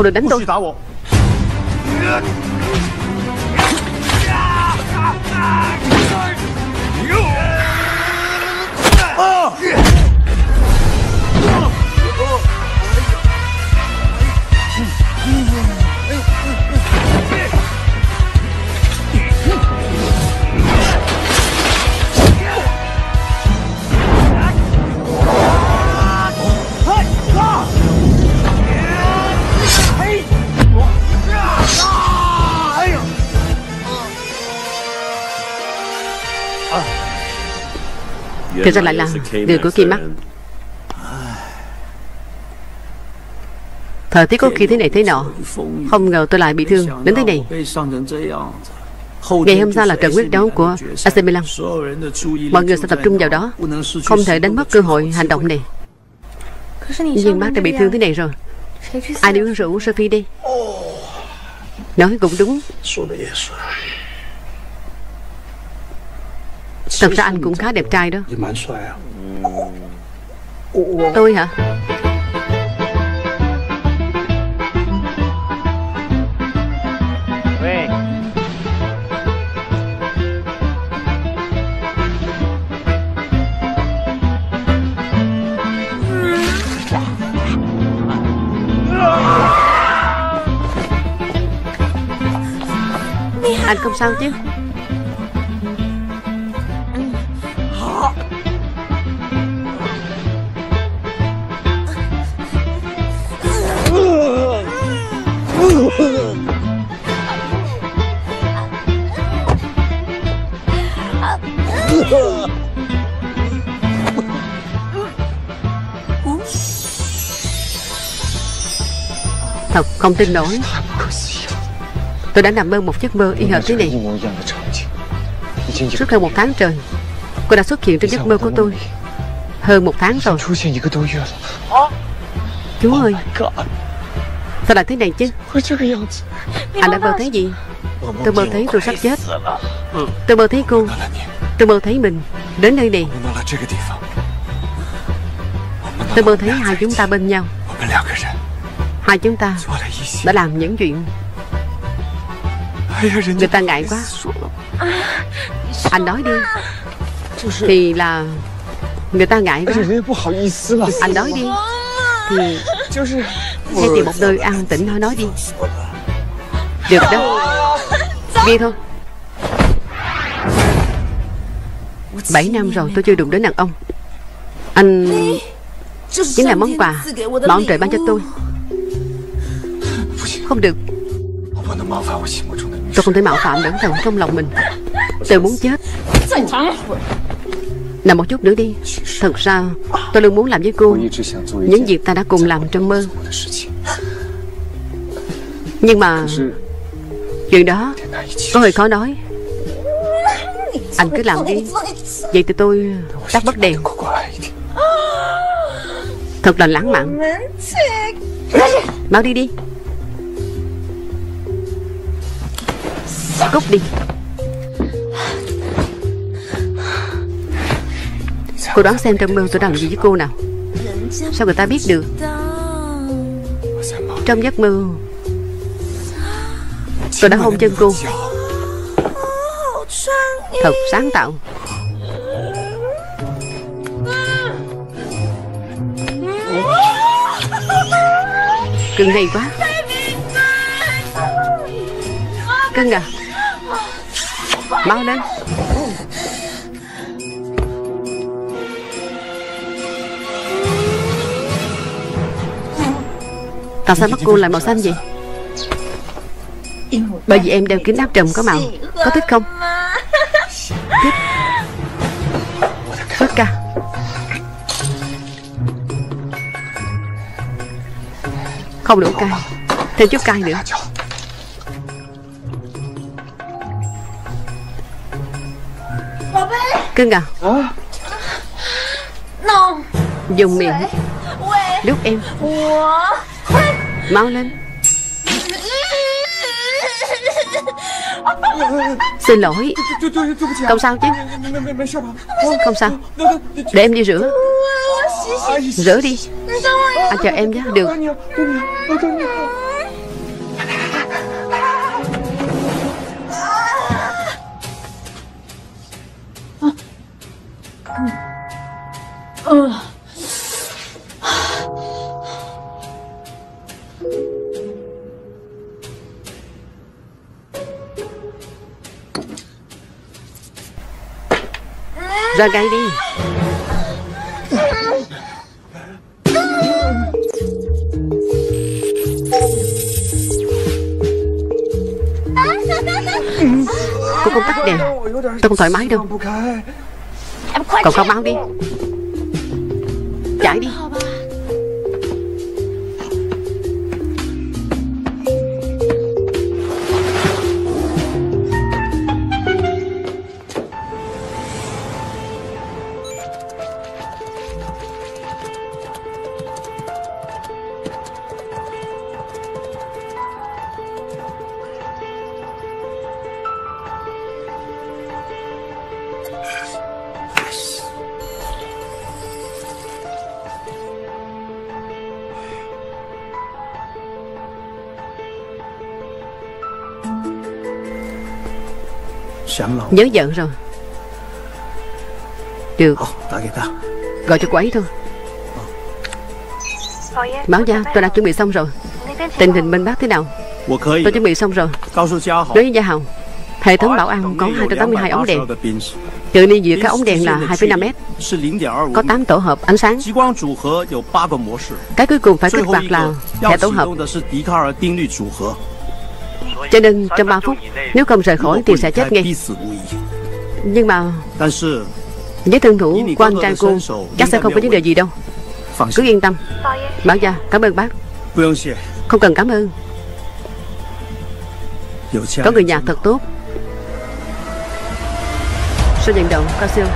Không được đánh tôi Thực ra lại là người của Kim Mắt Thời tiết có khi thế này thế nọ. Không ngờ tôi lại bị thương. Đến thế này. Ngày hôm sau là trận quyết đấu của AC Milan. Mọi người sẽ tập trung vào đó. Không thể đánh mất cơ hội hành động này. Nhưng bác đã bị thương thế này rồi. Ai đi uống rượu Sophie đi. Nói cũng đúng. Thật ra anh cũng khá đẹp trai đó. Tôi hả? Anh không sao chứ không tin nổi. Tôi đã nằm mơ một giấc mơ y hệt thế này. Suốt hơn một tháng trời, Cô đã xuất hiện trong giấc mơ của tôi. Hơn một tháng rồi. Chú ơi, Sao lại thế này chứ? Anh đã mơ thấy gì? Tôi mơ thấy tôi sắp chết. Tôi mơ thấy cô. Tôi mơ thấy mình Đến nơi này. Tôi mơ thấy hai chúng ta bên nhau. Hai chúng ta đã làm những chuyện Người ta ngại quá. Anh nói đi. Thì là Người ta ngại quá. Anh nói đi. Thì hay tìm một nơi an tĩnh thôi, nói đi. Được đâu Đi thôi. Bảy năm rồi, tôi chưa đụng đến đàn ông. Anh Chính là món quà Mà ông trời ban cho tôi. Không được. Tôi không thể mạo phạm đấng thần trong lòng mình. Tôi muốn chết. Nằm một chút nữa đi. Thật ra, tôi luôn muốn làm với cô Những việc ta đã cùng làm trong mơ. Nhưng mà, Chuyện đó, Có hơi khó nói. Anh cứ làm đi. Vậy thì tôi tắt bớt đèn. Thật là lãng mạn. Mau đi đi. Dạ, Cút đi. Cô đoán xem trong mơ tôi đang làm gì với cô nào? Sao người ta biết được? Trong giấc mơ. Tôi đã hôn chân cô. Thật sáng tạo. Cưng hay quá. Cưng à? Mau lên. Tại sao mắt cô lại màu xanh vậy. Bởi vì em đeo kính áp trùm có màu. Có thích không? Thích. Phất ca à? Không đủ cay Thêm chút cay nữa. Cưng à? Dùng miệng. Đút em. Mau lên. Xin lỗi. Không sao chứ. Không sao. Để em đi rửa. Rửa đi. Anh chờ em nhé. Được Ra ngay đi. Cô không tắt đèn. Tôi không thoải mái đâu. Cậu không mau đi. Chạy đi. Nhớ vợ rồi Được Gọi cho cô ấy thôi Báo gia tôi đã chuẩn bị xong rồi Tình hình bên bác thế nào Tôi chuẩn bị xong rồi Nói với Gia Hồng Hệ thống bảo an có 282 ống đèn Tự niên giữa các ống đèn là 2,5 mét Có 8 tổ hợp ánh sáng Cái cuối cùng phải kích hoạt là hệ tổ hợp cho nên trong 3 phút, Nếu không rời khỏi thì sẽ chết ngay. Nhưng mà Với thân thủ của anh trai cô, Chắc sẽ không có vấn đề gì đâu. Cứ yên tâm. Bảo gia, cảm ơn bác. Không cần cảm ơn. Có người nhà thật tốt. Số nhận động, cao siêu.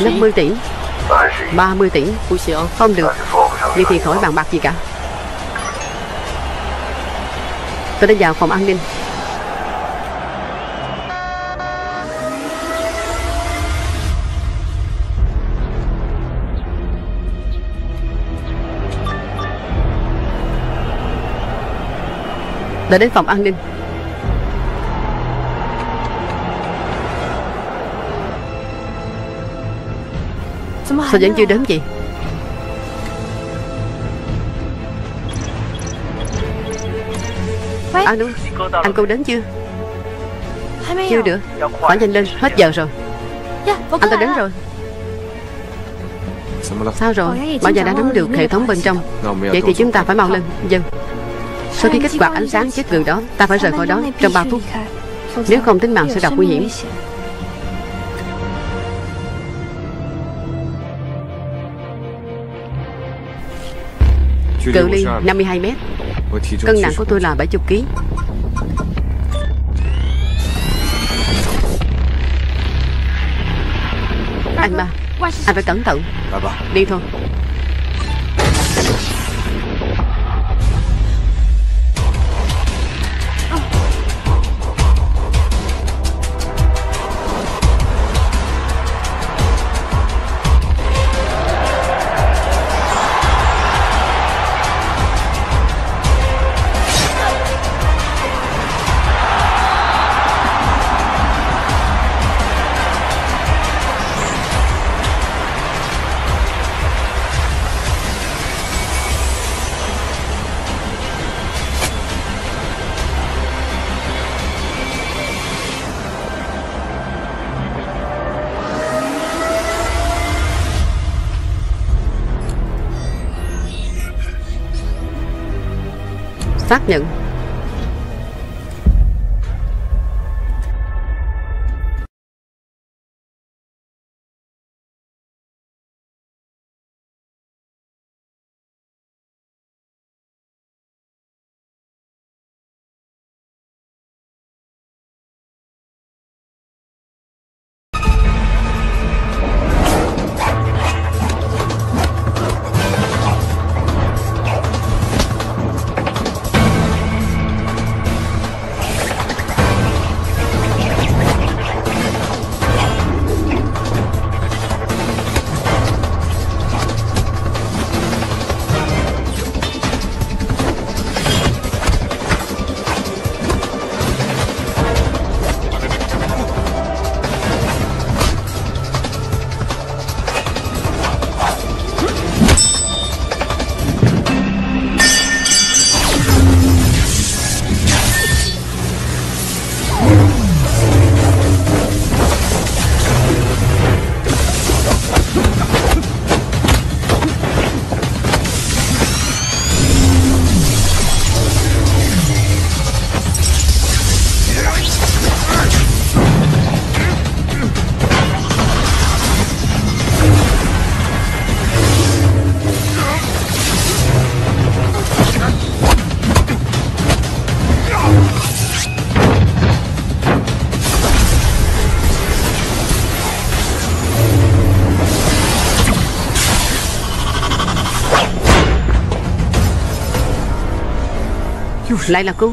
Năm mươi tỷ. 30 tỷ Không được. Vậy thì khỏi bàn bạc gì cả. Tôi đã vào phòng an ninh. Tôi đến phòng an ninh. Sao vẫn chưa đến vậy? À đúng Anh cô đến chưa? Chưa được. Phải nhanh lên Hết giờ rồi. Anh ta đến rồi. Sao rồi? Bảo già đã nắm được hệ thống bên trong. Vậy thì chúng ta phải mau lên. Dân. Sau khi kích hoạt ánh sáng chết người đó Ta phải rời khỏi đó trong 3 phút. Nếu không tính mạng sẽ gặp nguy hiểm Cự ly 52 mét. Cân nặng của tôi là 70 kg Anh ba Anh phải cẩn thận. Đi thôi xác nhận. Lại là cô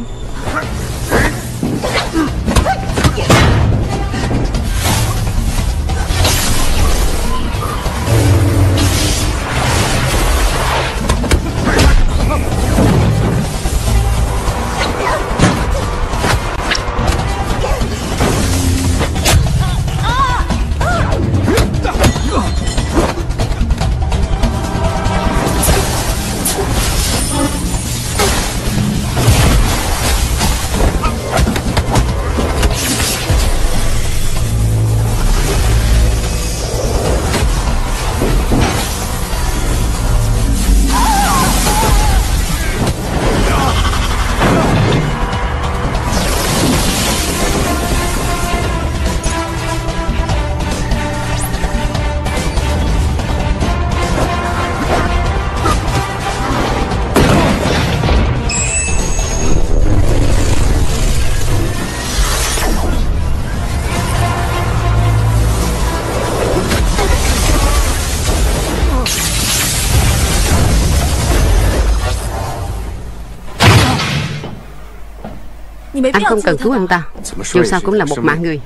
không cần cứu anh ta. Dù sao cũng là một mạng người.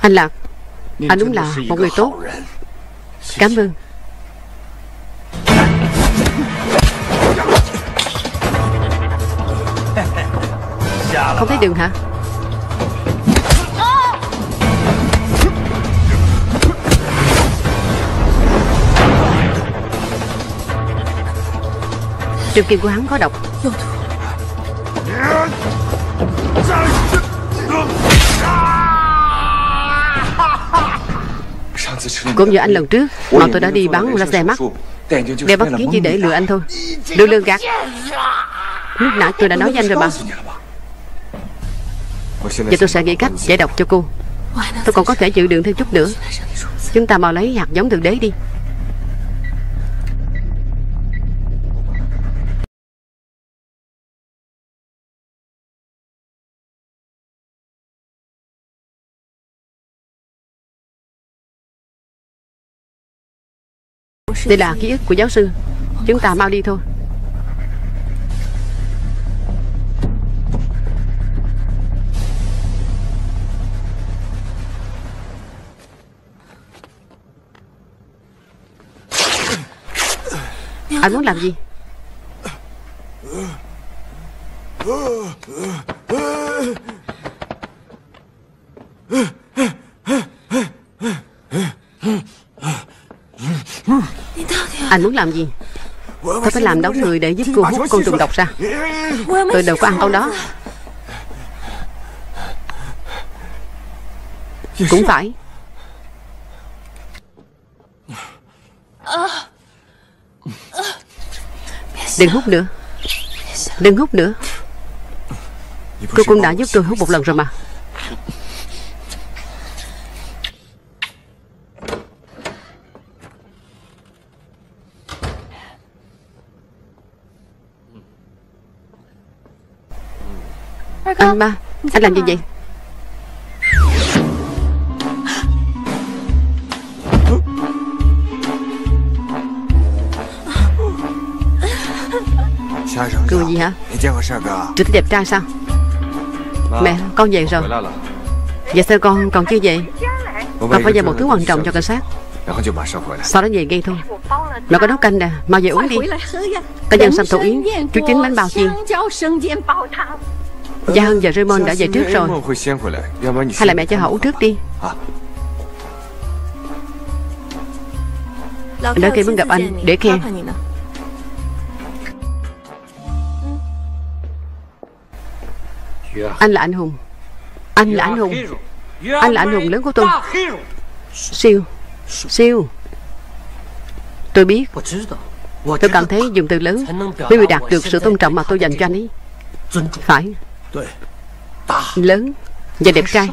Anh Lạc, Anh đúng là một người tốt. Cảm ơn. Không thấy đường hả? Điều kim của hắn có độc Cũng như anh lần trước Mà tôi đã đi bắn ra xe mắt Để bất kiến chỉ để lừa anh thôi. Đưa lừa gạt. Lúc nãy tôi đã nói với anh rồi mà. Giờ tôi sẽ nghĩ cách giải độc cho cô. Tôi còn có thể chịu đựng thêm chút nữa. Chúng ta mau lấy hạt giống thượng đế đi. Đây là ký ức của giáo sư. Chúng ta mau đi thôi. Anh muốn làm gì? Anh muốn làm gì? Tôi phải làm đóng người để giúp cô hút con trùng độc ra. Tôi đâu có ăn con đó. Cũng phải. Đừng hút nữa. Đừng hút nữa. Cô cũng đã giúp tôi hút một lần rồi mà. Anh ba Anh làm gì vậy? Cười gì hả? Chủ tịch đẹp trai sao? Mẹ con về rồi. Dạ sao con còn chưa về? Con phải về một thứ quan trọng cho cảnh sát. Sau đó về ngay thôi. Nó có nấu canh nè Mau về uống đi. Cả dân sâm thủ yến. Chú chính bánh bao chiên Gia Hân và Raymond đã về trước rồi. Hay là mẹ cho họ uống trước đi. Đã kia muốn gặp anh để khen. Anh là anh hùng. Anh là anh hùng. Anh là anh hùng lớn của tôi. Siêu. Siêu. Tôi biết. Tôi cảm thấy dùng từ lớn Mới đạt được sự tôn trọng mà tôi dành cho anh ấy. Phải Lớn Và đẹp trai.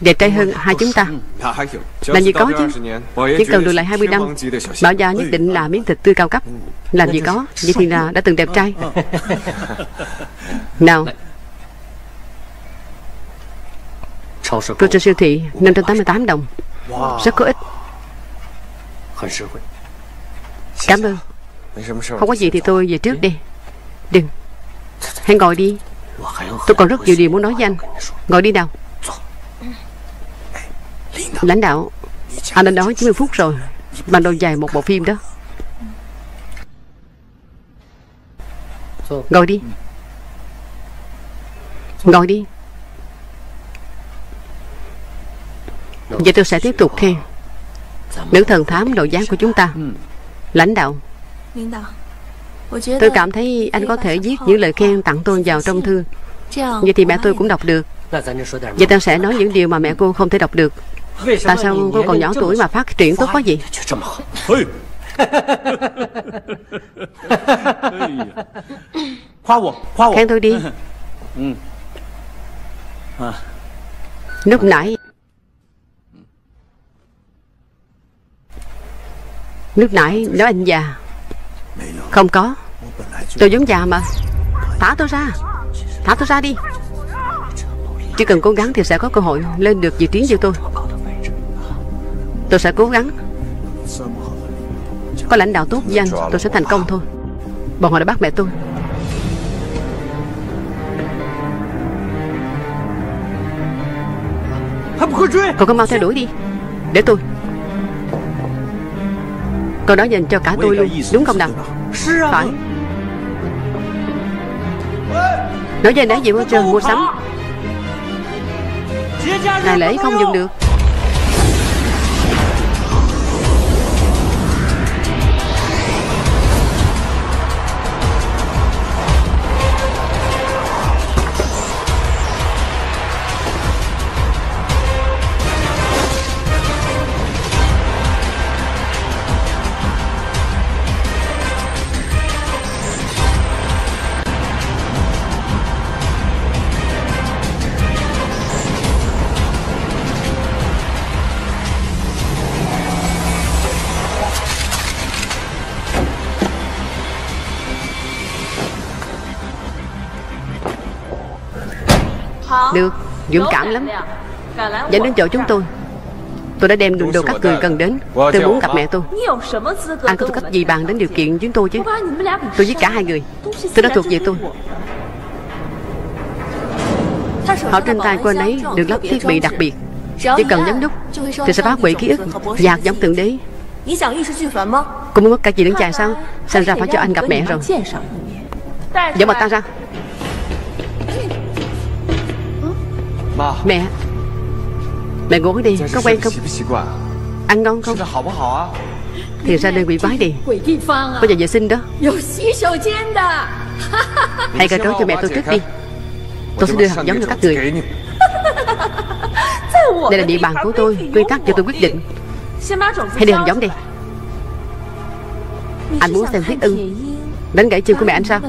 Đẹp trai hơn hai chúng ta. Làm gì có chứ. Chỉ cần được lại 20 năm Bảo gia nhất định là miếng thịt tươi cao cấp. Làm gì có Vậy thì là đã từng đẹp trai. Nào. Tôi cho siêu thị 588 đồng. Rất có ích. Cảm ơn. Không có gì thì tôi về trước đi. Đừng. Hãy ngồi đi Tôi còn rất nhiều điều muốn nói với anh. Ngồi đi nào. Lãnh đạo, Anh đã nói 90 phút rồi. Bằng đầu dài một bộ phim đó. Ngồi đi. Ngồi đi. Vậy tôi sẽ tiếp tục khen Nữ thần thám đội gián của chúng ta. Lãnh đạo. Tôi cảm thấy anh có thể viết những lời khen tặng tôi vào trong thư. Vậy thì mẹ tôi cũng đọc được. Vậy ta sẽ nói những điều mà mẹ cô không thể đọc được. Tại sao cô còn nhỏ tuổi mà phát triển tốt quá vậy? Khen tôi đi. Lúc nãy Lúc nãy nói anh già. Không có Tôi giống già mà. Thả tôi ra. Thả tôi ra đi. Chỉ cần cố gắng thì sẽ có cơ hội Lên được vị trí như tôi. Tôi sẽ cố gắng. Có lãnh đạo tốt với anh, Tôi sẽ thành công thôi. Bọn họ đã bắt mẹ tôi. Cậu có mau theo đuổi đi. Để tôi. Câu đó dành cho cả tôi luôn. Đúng không nào? Phải. Nói về nãy gì môi trường mua sắm. Ngày lễ không dùng được. Được Dũng cảm lắm. Dẫn đến chỗ chúng tôi. Tôi đã đem đường đồ các người cần đến. Tôi muốn gặp mẹ tôi. Anh có tư cách gì bàn đến điều kiện chúng tôi chứ. Tôi giết cả hai người. Tôi đã thuộc về tôi. Họ trên tay của anh ấy được lắp thiết bị đặc biệt. Chỉ cần nhấn nút Thì sẽ phá hủy ký ức và hạt giống thượng đế. Cô muốn mất cả gì đứng chàng sao? Xem ra phải cho anh gặp mẹ rồi. Dẫn mặt ta ra Mẹ. Mẹ ngủ đi Có quen không? Ăn ngon không? Thì ra nơi quỷ quái đi. Có nhà vệ sinh đó. Hãy cởi trói cho mẹ tôi trước đi. Tôi sẽ đưa hạt giống cho các người. *laughs* Đây là địa bàn của tôi Quy tắc cho tôi quyết định. Hãy đưa hạt giống đi. Anh muốn xem huyết ưng. Đánh gãy chân của mẹ anh sao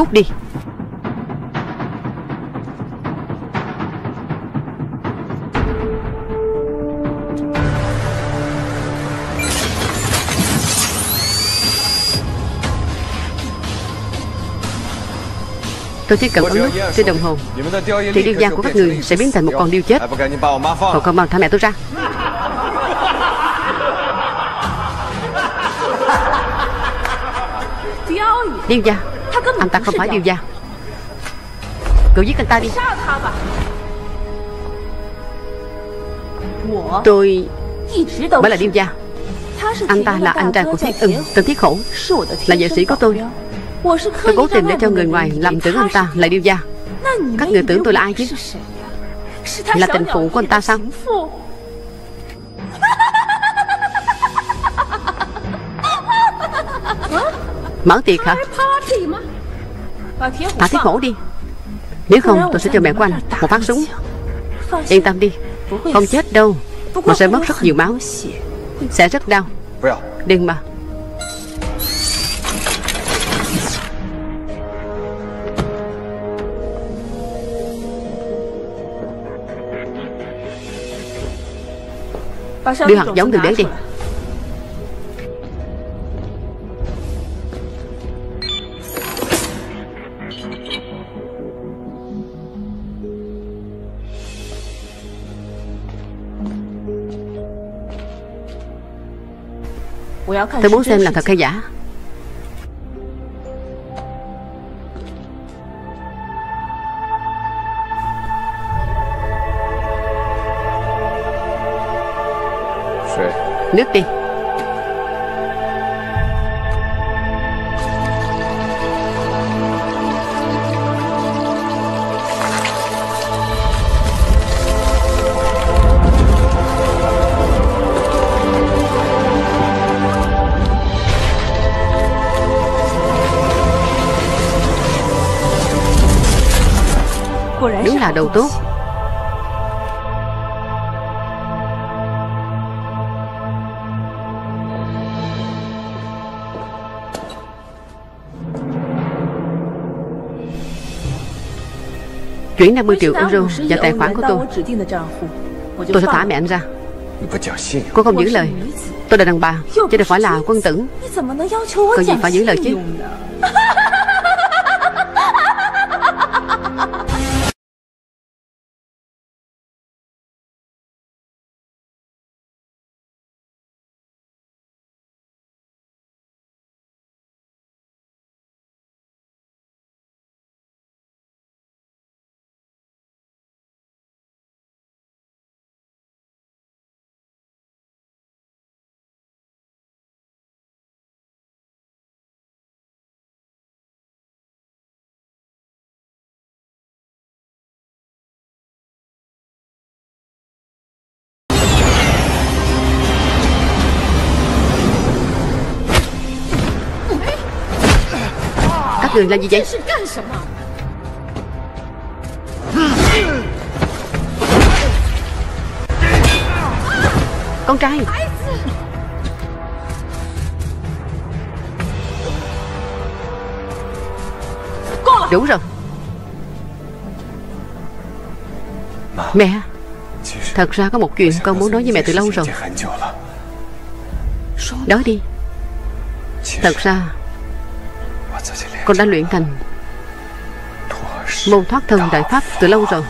Cút đi. Tôi chỉ cần ấn nút trên đồng hồ Thì điêu gia của các người sẽ biến thành một con điêu chết. Cậu con mau thả mẹ tôi ra. Điêu gia anh ta không phải điêu gia. Cậu giết anh ta đi. Tôi Mới là điêu gia. Anh ta là anh trai của Thiết ưng Tên Thiết Khổ, Là vệ sĩ của tôi. Tôi cố tìm để cho người ngoài làm tưởng anh ta là điêu gia. Các người tưởng tôi là ai chứ? Là tình phụ của anh ta sao? Mở tiệc hả? Thả thiết hổ đi. Nếu không, tôi sẽ cho mẹ của anh Một phát súng. Yên tâm đi, Không chết đâu, Mà sẽ mất rất nhiều máu. Sẽ rất đau. Đừng mà. Đưa hạt giống từ đế đi. Tôi muốn xem là thật hay giả. Nước đi là đầu tốt. Chuyển 50 triệu euro vào tài khoản của tôi. Tôi sẽ thả mẹ anh ra. Cô không giữ lời. Tôi là đàn bà Chứ đâu phải là quân tử. Cần gì phải giữ lời chứ *laughs* Các người làm gì vậy? Con trai. Đủ rồi. Mẹ Thật ra có một chuyện con muốn nói với mẹ từ lâu rồi. Nói đi. Thật ra con đã luyện thành Môn thoát thân đại pháp từ lâu rồi.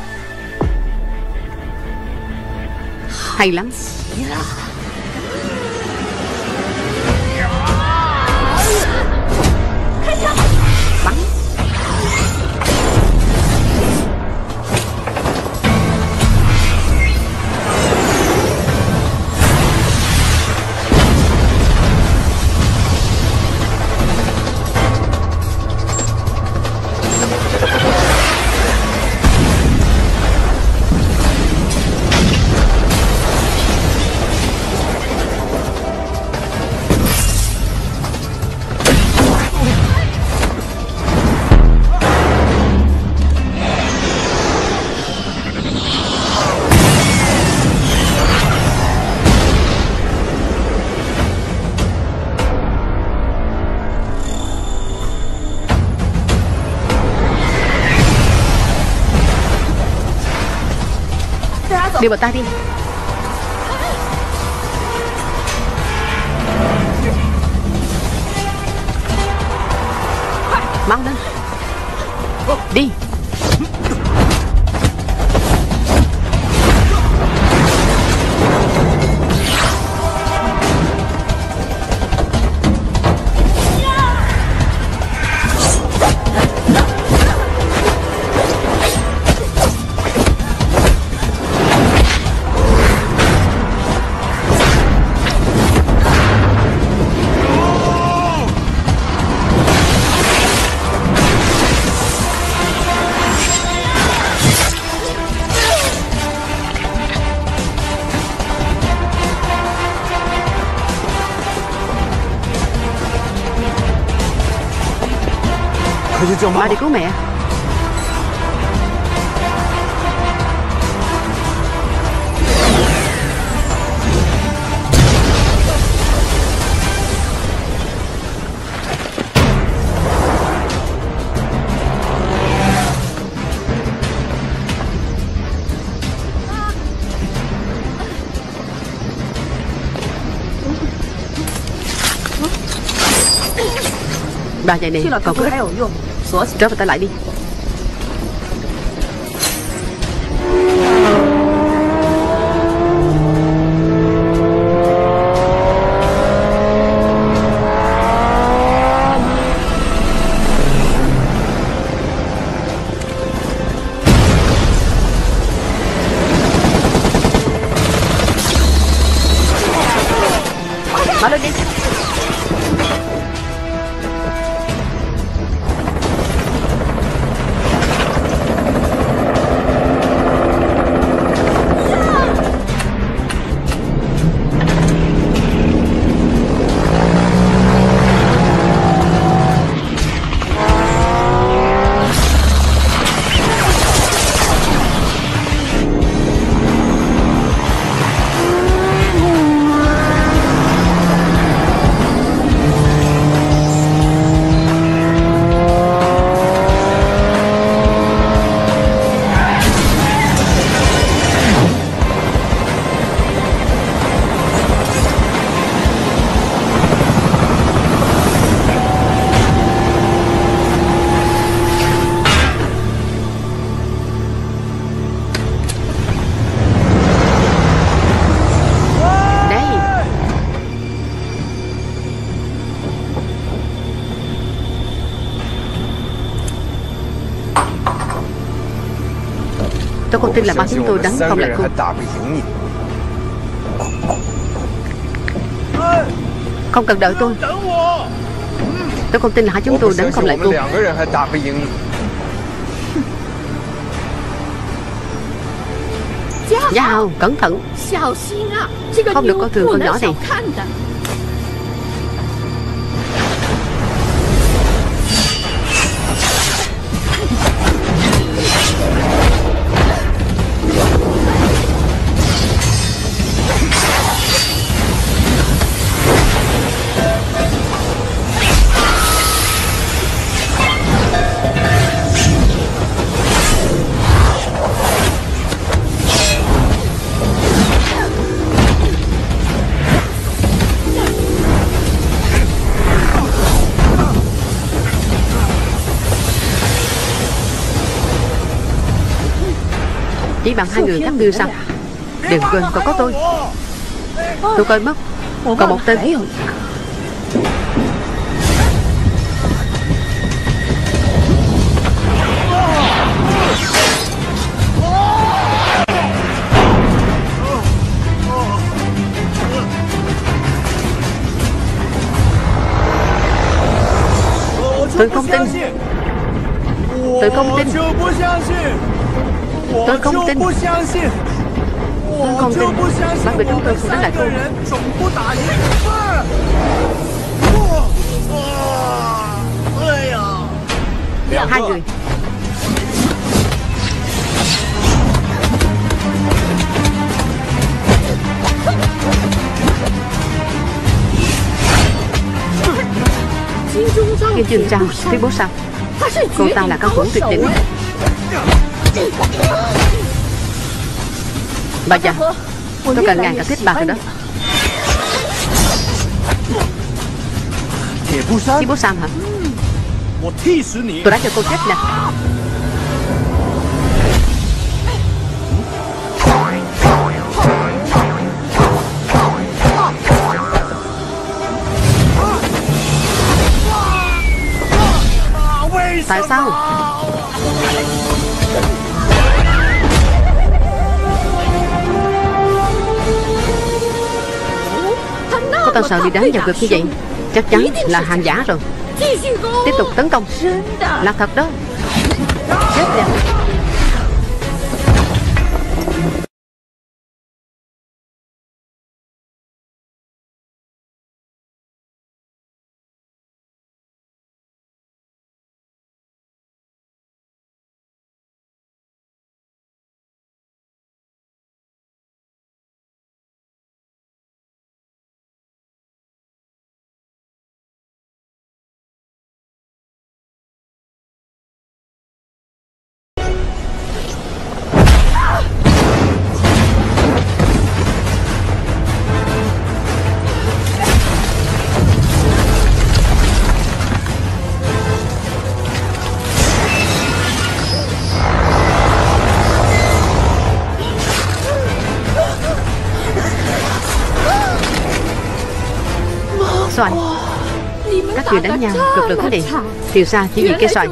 Hay lắm. Đưa bọn ta đi. Mau đi cứu mẹ. Bà vậy này còn có Trở vào tay lại đi. Tin là ba chúng tôi đánh không lại cô. Không cần đợi tôi. Tôi không tin là hai chúng tôi đánh không lại cô. Gia Hào, cẩn thận. Không được coi thường con nhỏ này bằng hai người khác đưa sao Đừng quên còn có tôi. Tôi coi mất. Còn một tên. Tôi không tin. Tôi không tin Tôi không tin. Tôi không tin. Bạn bị chúng tôi không đánh lại tôi Hai người. Kim Trường Trang Tuyên bố sao? Cô ta là cao thủ tuyệt đỉnh. Bà già Tôi cần ngàn cả thiết bạc rồi đó. Thi bố Sam hả? Tôi đánh cho cô chết nè. Tại sao tao sợ bị đánh vào ngực như vậy? Chắc chắn là hàng giả rồi. Tiếp tục tấn công. Là thật đó. Chết nè người đánh nhau cực lực thế này Thì ra chỉ vì cái xoài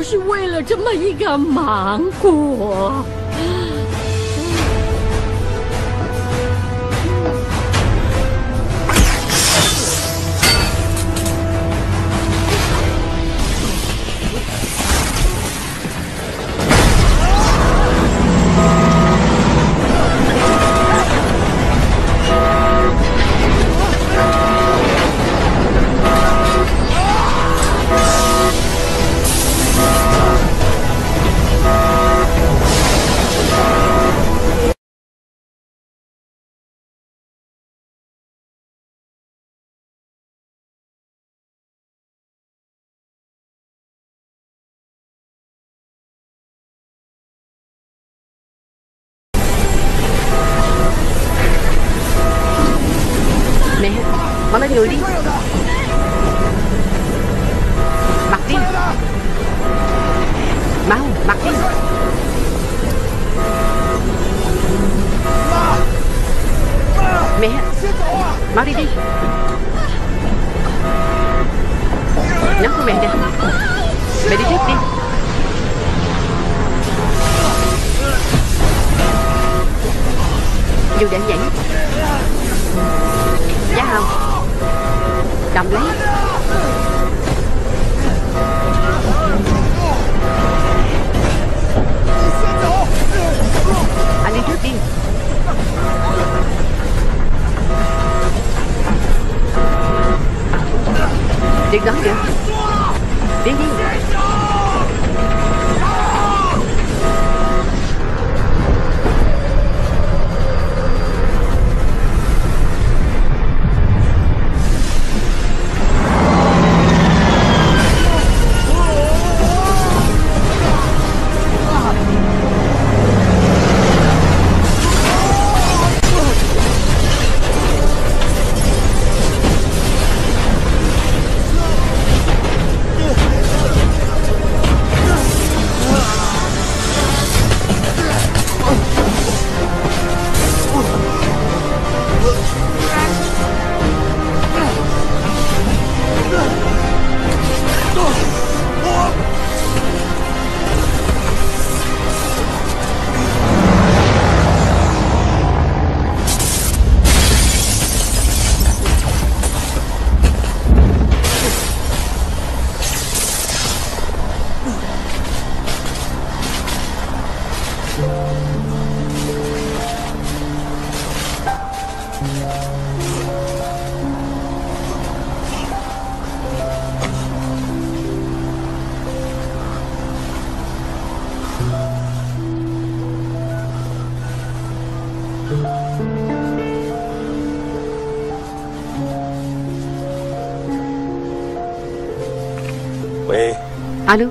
alo?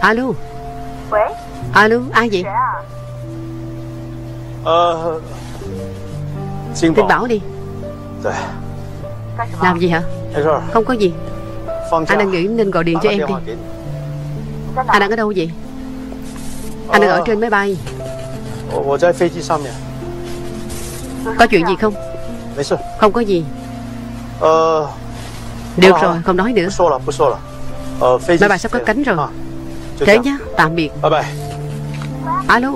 Alo? Alo ai vậy? Ờ xin bảo. đi. Làm gì hả? Không có gì. Anh đang nghĩ nên gọi điện cho em đi. anh đang ở đâu vậy? Anh đang ở trên máy bay. Có chuyện gì không? Không có gì. Được rồi không nói nữa. Máy bay sắp có cánh rồi. Thế nhá, tạm biệt. Bye bye. Alo.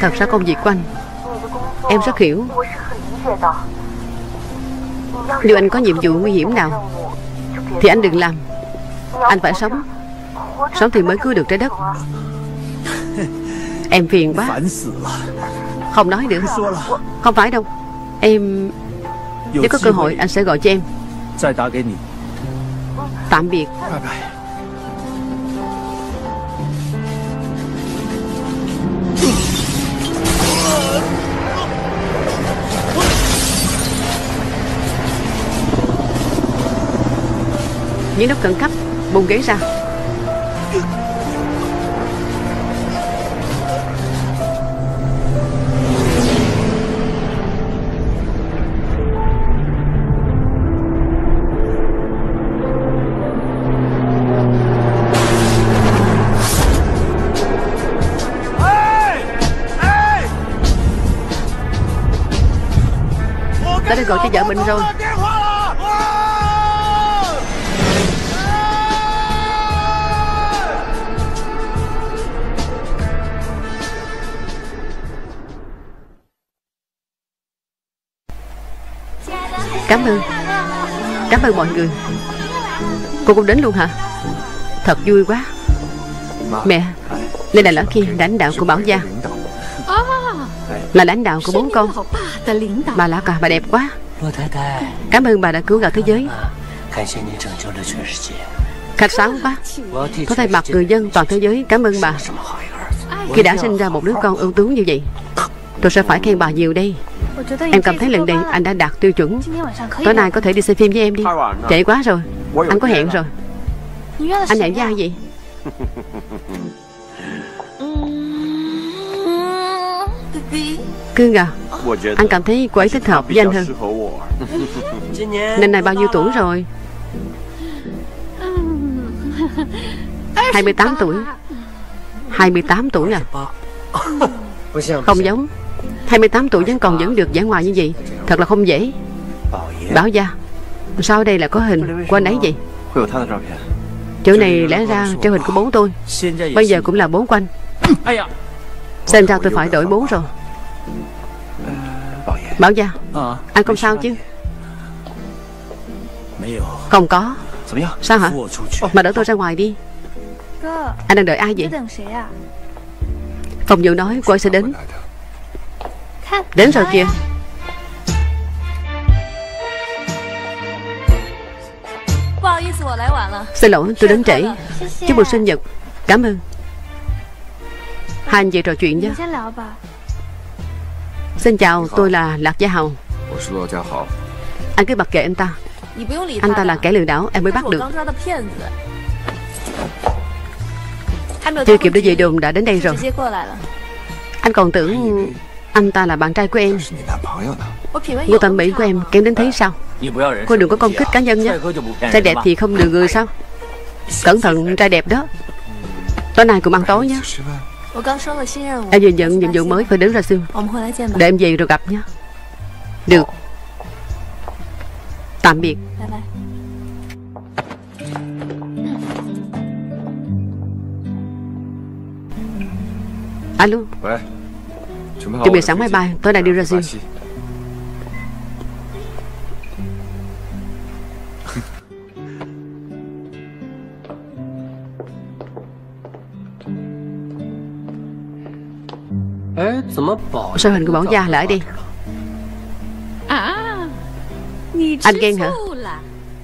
Thật ra công việc của anh Em rất hiểu. Nếu anh có nhiệm vụ nguy hiểm nào Thì anh đừng làm. Anh phải sống. Sống thì mới cứu được trái đất. *laughs* Em phiền quá. Không nói nữa. Không phải đâu. Em Nếu có cơ hội anh sẽ gọi cho em. 再打给你， Tạm biệt 拜拜。 Những lúc khẩn cấp Bùng ghế ra sài gòn cho vợ mình rồi. Cảm ơn. Cảm ơn mọi người. Cô cũng đến luôn hả? Thật vui quá. Mẹ Đây là lão kia lãnh đạo của Bảo Gia. Là lãnh đạo của bốn con. Bà lão cả bà đẹp quá. Cảm ơn bà đã cứu gạo thế giới. Khách sáo quá. Có thay mặt người dân toàn thế giới. Cảm ơn bà. Khi đã sinh ra một đứa con ưu tú như vậy Tôi sẽ phải khen bà nhiều đây. Em cảm thấy lần này anh đã đạt tiêu chuẩn. Tối nay có thể đi xem phim với em đi. Trễ quá rồi. Anh có hẹn rồi. Anh hẹn với ai vậy Cương à Anh cảm thấy cô ấy thích hợp với anh hơn. *laughs* Năm nay bao nhiêu tuổi rồi? 28 tuổi. 28 tuổi à? Không giống. 28 tuổi vẫn còn vẫn được giải ngoài như vậy. Thật là không dễ. Bảo gia Sao đây là có hình? Của anh ấy vậy. Chỗ này lẽ ra treo hình của bố tôi. Bây giờ cũng là bố của anh. Xem ra tôi phải đổi bố rồi. Bảo Gia Anh không sao chứ? Không có. Sao hả? Mà đỡ tôi ra ngoài đi. Anh đang đợi ai vậy? Phòng vụ nói cô ấy sẽ đến. Đến rồi kìa. Xin lỗi tôi đến trễ. Chúc mừng sinh nhật. Cảm ơn. Hai anh chị trò chuyện nhé. Xin chào, tôi là Lạc Gia Hầu Anh cứ mặc kệ anh ta. Anh ta là kẻ lừa đảo, em mới bắt được. Chưa kịp đi về đường đã đến đây rồi. Anh còn tưởng anh ta là bạn trai của em. Gu thẩm mỹ của em kém đến thế sao? Cô đừng có công kích cá nhân nhé. Trai đẹp thì không được người sao? Cẩn thận trai đẹp đó. Tối nay cùng ăn tối nhé. Em vừa nhận nhiệm vụ mới phải đứng ra siêu. Để em về rồi gặp nhé. Được. Tạm biệt. Alo. Vâng. Chuẩn bị sẵn máy bay. Tôi nay đi ra siêu. Sao hình của bọn già lại đi? Anh ghen hả?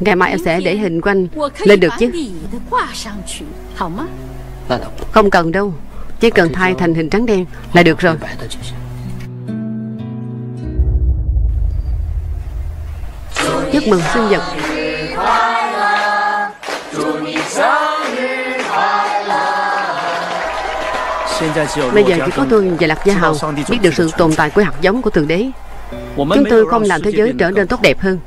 Ngày mai em sẽ để hình của anh lên được chứ? Không cần đâu Chỉ cần thay thành hình trắng đen là được rồi. Chúc mừng sinh nhật. Bây giờ chỉ có tôi và Lạc Gia Hầu biết được sự tồn tại của hạt giống của Thượng Đế. Chúng tôi không làm thế giới trở nên tốt đẹp hơn.